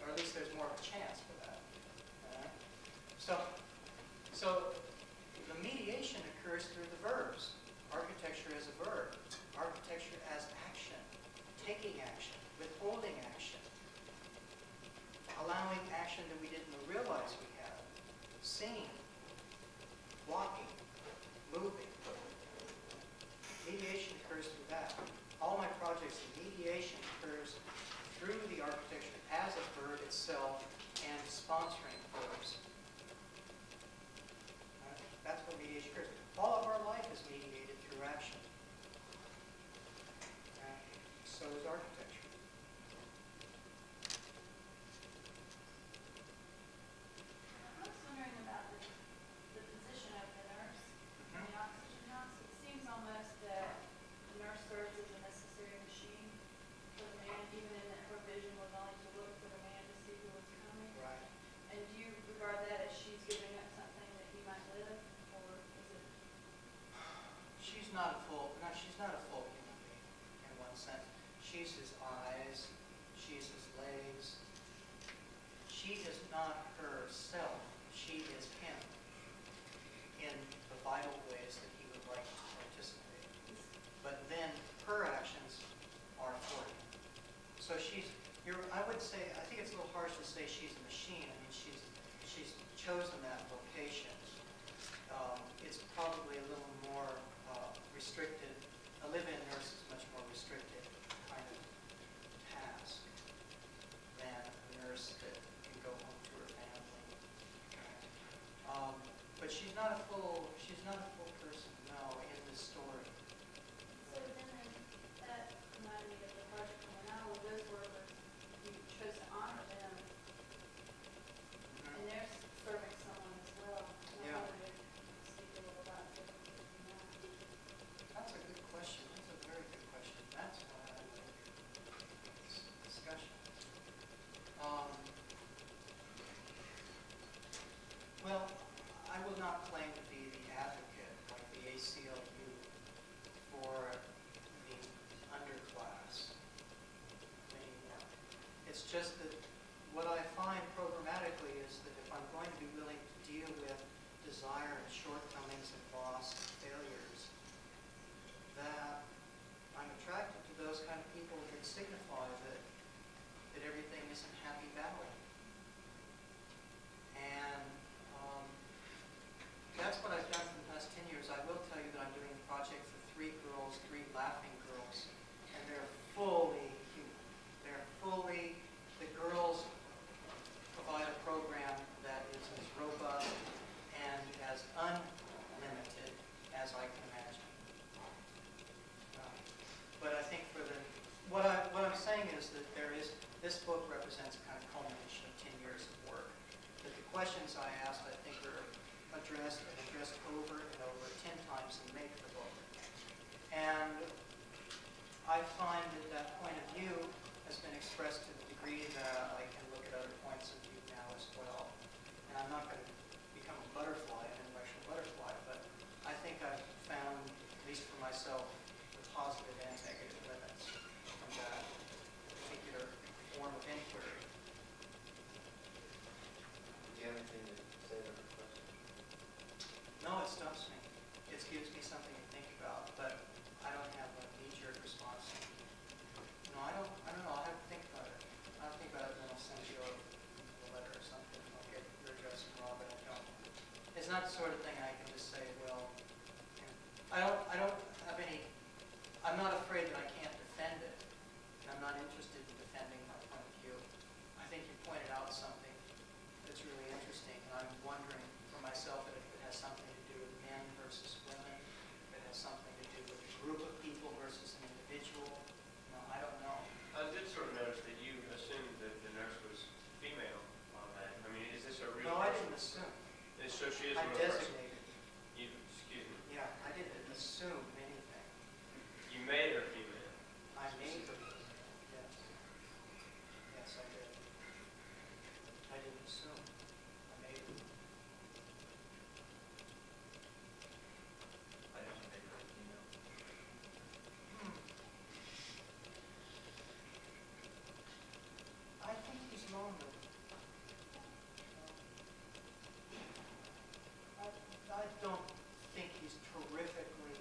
Speaker 1: Or at least there's more of a chance for that. Uh, so that we didn't realize we had. Singing, walking, moving. Mediation occurs through that. All my projects, in mediation occurs through the architecture as a verb itself and sponsoring verbs. That's what mediation occurs. All of our life is mediated through action. So is architecture. You're, I would say, I think it's a little harsh to say she's a machine. I mean, she's, she's chosen that vocation. Um, it's probably a little more uh, restricted. A live-in nurse is much more restricted kind of task than a nurse that can go home to her family. Um, but she's not a full, she's not a full person, no, in this story. yeah. That's a good question. That's a very good question. That's why I like this um, well, I will not claim to be the advocate like the ACLU for the underclass. It's just that The sort of thing I can just say, well, you know, I don't, I don't have any, I'm not afraid that I can't defend it, and I'm not interested in defending my point of view. I think you pointed out something that's really interesting, and I'm wondering for myself if it has something to do with men versus women, if it has something to do with a group of people versus an individual, you know, I don't know.
Speaker 5: I did sort of notice that you assumed that the nurse was female on that. I mean, is this a real
Speaker 1: No, I
Speaker 5: person?
Speaker 1: didn't assume.
Speaker 5: And So she is a
Speaker 1: I
Speaker 5: real person?
Speaker 1: designated.
Speaker 5: You, excuse me,
Speaker 1: Yeah, I didn't assume anything.
Speaker 5: you made her female.
Speaker 1: I made her, yes. Yes, I did. I didn't assume. I made her.
Speaker 2: I didn't make her female.
Speaker 1: I think he's lonely. I, I don't think he's terrifically,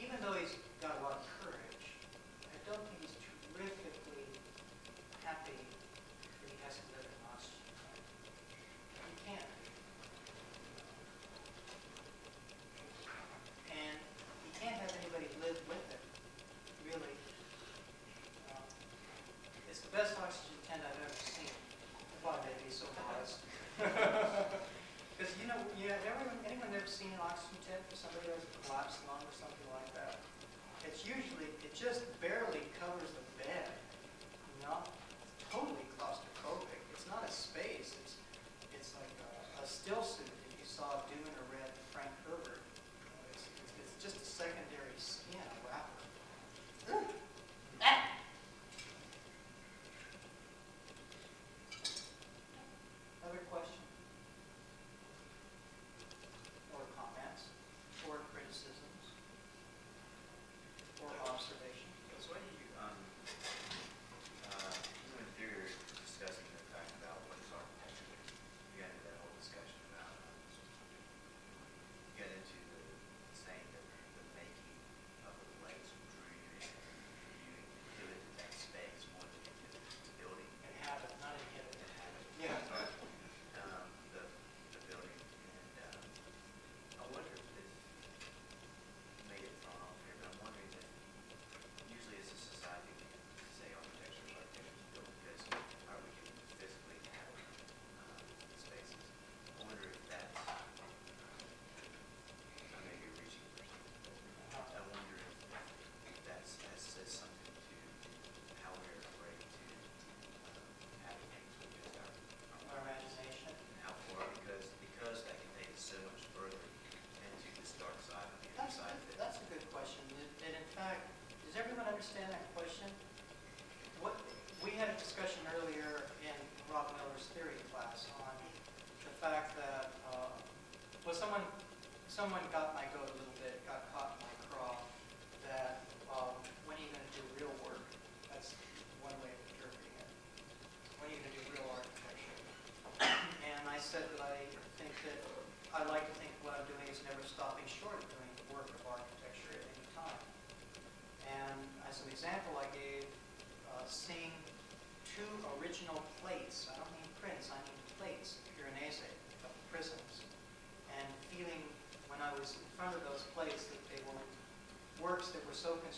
Speaker 1: even though he's got a lot of courage, I don't think he's terrifically happy that he has to live in oxygen. He can't. And he can't have anybody live with him, really. Um, it's the best oxygen tent I've ever seen. Why may be so modest. Because you know, you know, everyone, anyone ever seen an oxygen tent for somebody who has a collapsed lung or something like that? Usually, it just barely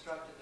Speaker 1: constructed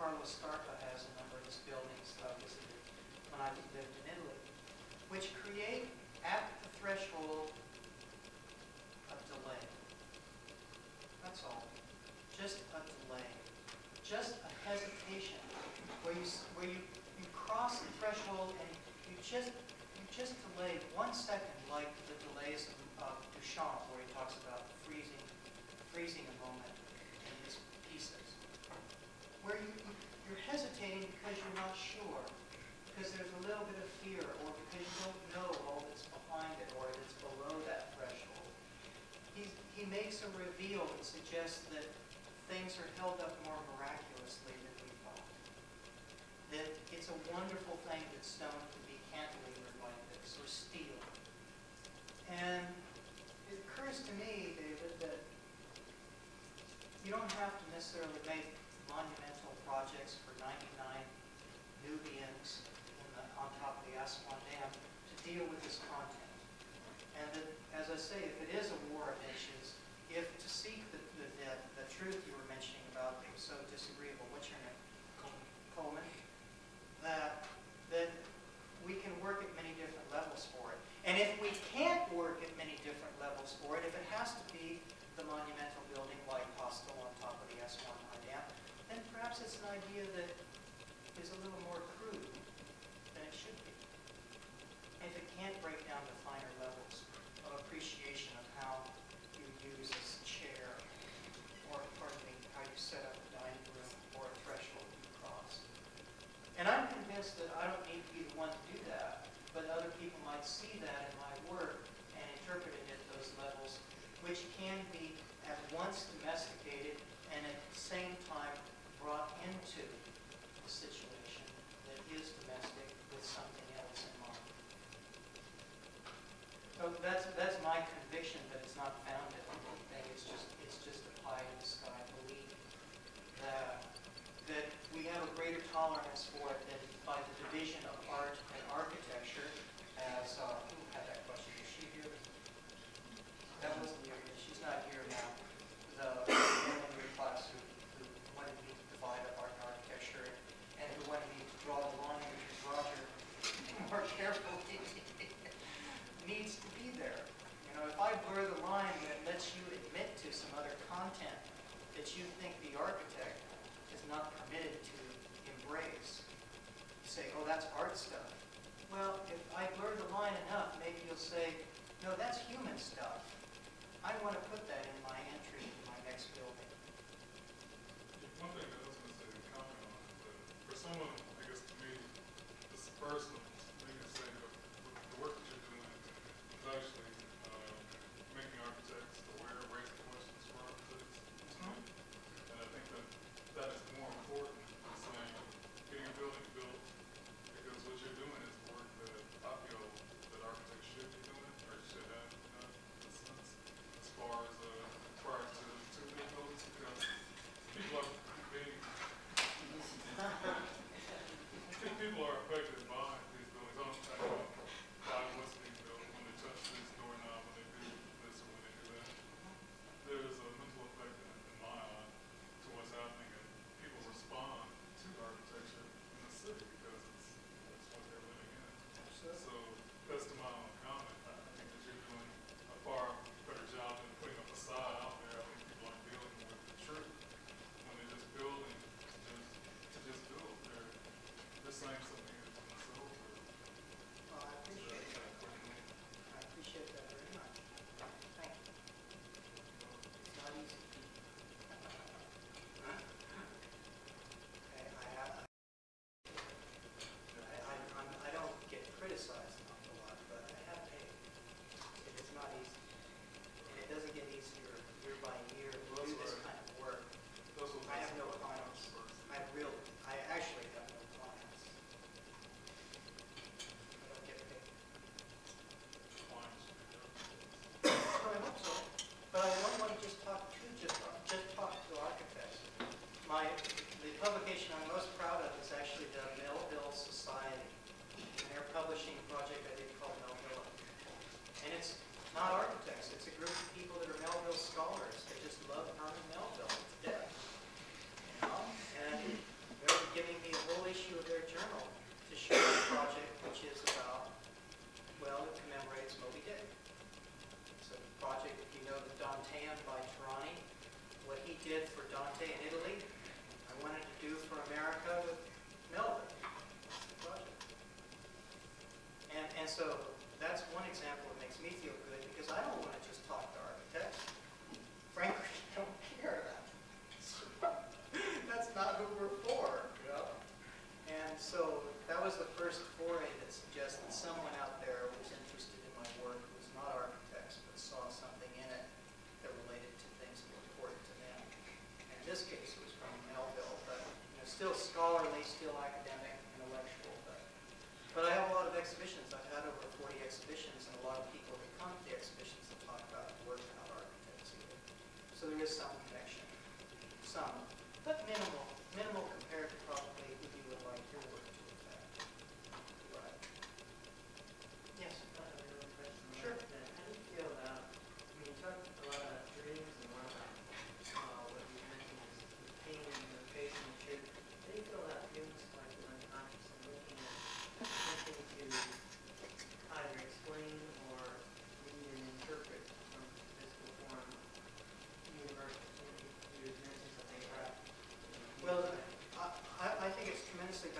Speaker 1: Carlo Scarpa has a number of his buildings visited when I lived in Italy, which create at the threshold a delay. That's all. Just a delay. Just a hesitation where you, where you, you cross the threshold and you just, you just delay one second like the delays of of Duchamp where he talks about freezing, freezing a moment in his pieces. Where you- you're hesitating because you're not sure, because there's a little bit of fear or because you don't know all that's behind it or that's below that threshold he, he makes a reveal that suggests that things are held up more miraculously than we thought. That it's a wonderful thing that stone can be cantilevered like this, or steel. And it occurs to me, David, that you don't have to necessarily make monumental projects for 99 Nubians in the, on top of the Aswan Dam to deal with this content. And that, as I say, if it is a war of inches, if to seek the, the, the, the truth you were mentioning about that was so disagreeable, what's your name? Coleman? That, that we can work at many different levels for it. And if we can't work at many different levels for it, if it has to be the monumental building like Hostel on top of the Aswan High Dam, then perhaps it's an idea that is a little more crude than it should be if it can't break down to finer levels of appreciation of how you use this chair, or pardon me, how you set up a dining room or a threshold you cross. And I'm convinced that I don't need to be the one to do that, but other people might see that in my work and interpret it at those levels, which can be at once domesticated and at the same time brought into the situation that is domestic with something else in mind. So that's, that's my conviction, but it's not founded on anything, it's just, it's just a pie in the sky belief that, that we have a greater tolerance for it than by the division of art and architecture as, uh, who had that question, is she here? That wasn't here, she's not here now. The woman in your class who, who wanted me to divide up art and architecture and who wanted me to draw the line, which is Roger, more carefully needs to be there. You know, if I blur the line that lets you admit to some other content that you think the architect is not permitted to embrace, you say, oh, that's art stuff. Well, if I blur the line enough, maybe you'll say, no, that's human stuff. I want to put that in my entry to my next building.
Speaker 6: One thing I was gonna say to comment on is that for someone,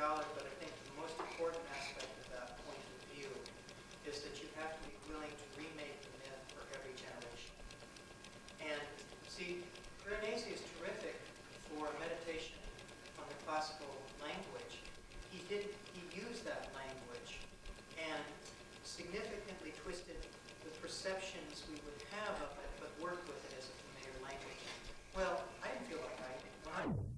Speaker 1: valid, but I think the most important aspect of that point of view is that you have to be willing to remake the myth for every generation. And see, Piranesi is terrific for meditation on the classical language. He did he used that language and significantly twisted the perceptions we would have of it, but worked with it as a familiar language. Well, I didn't feel like I did.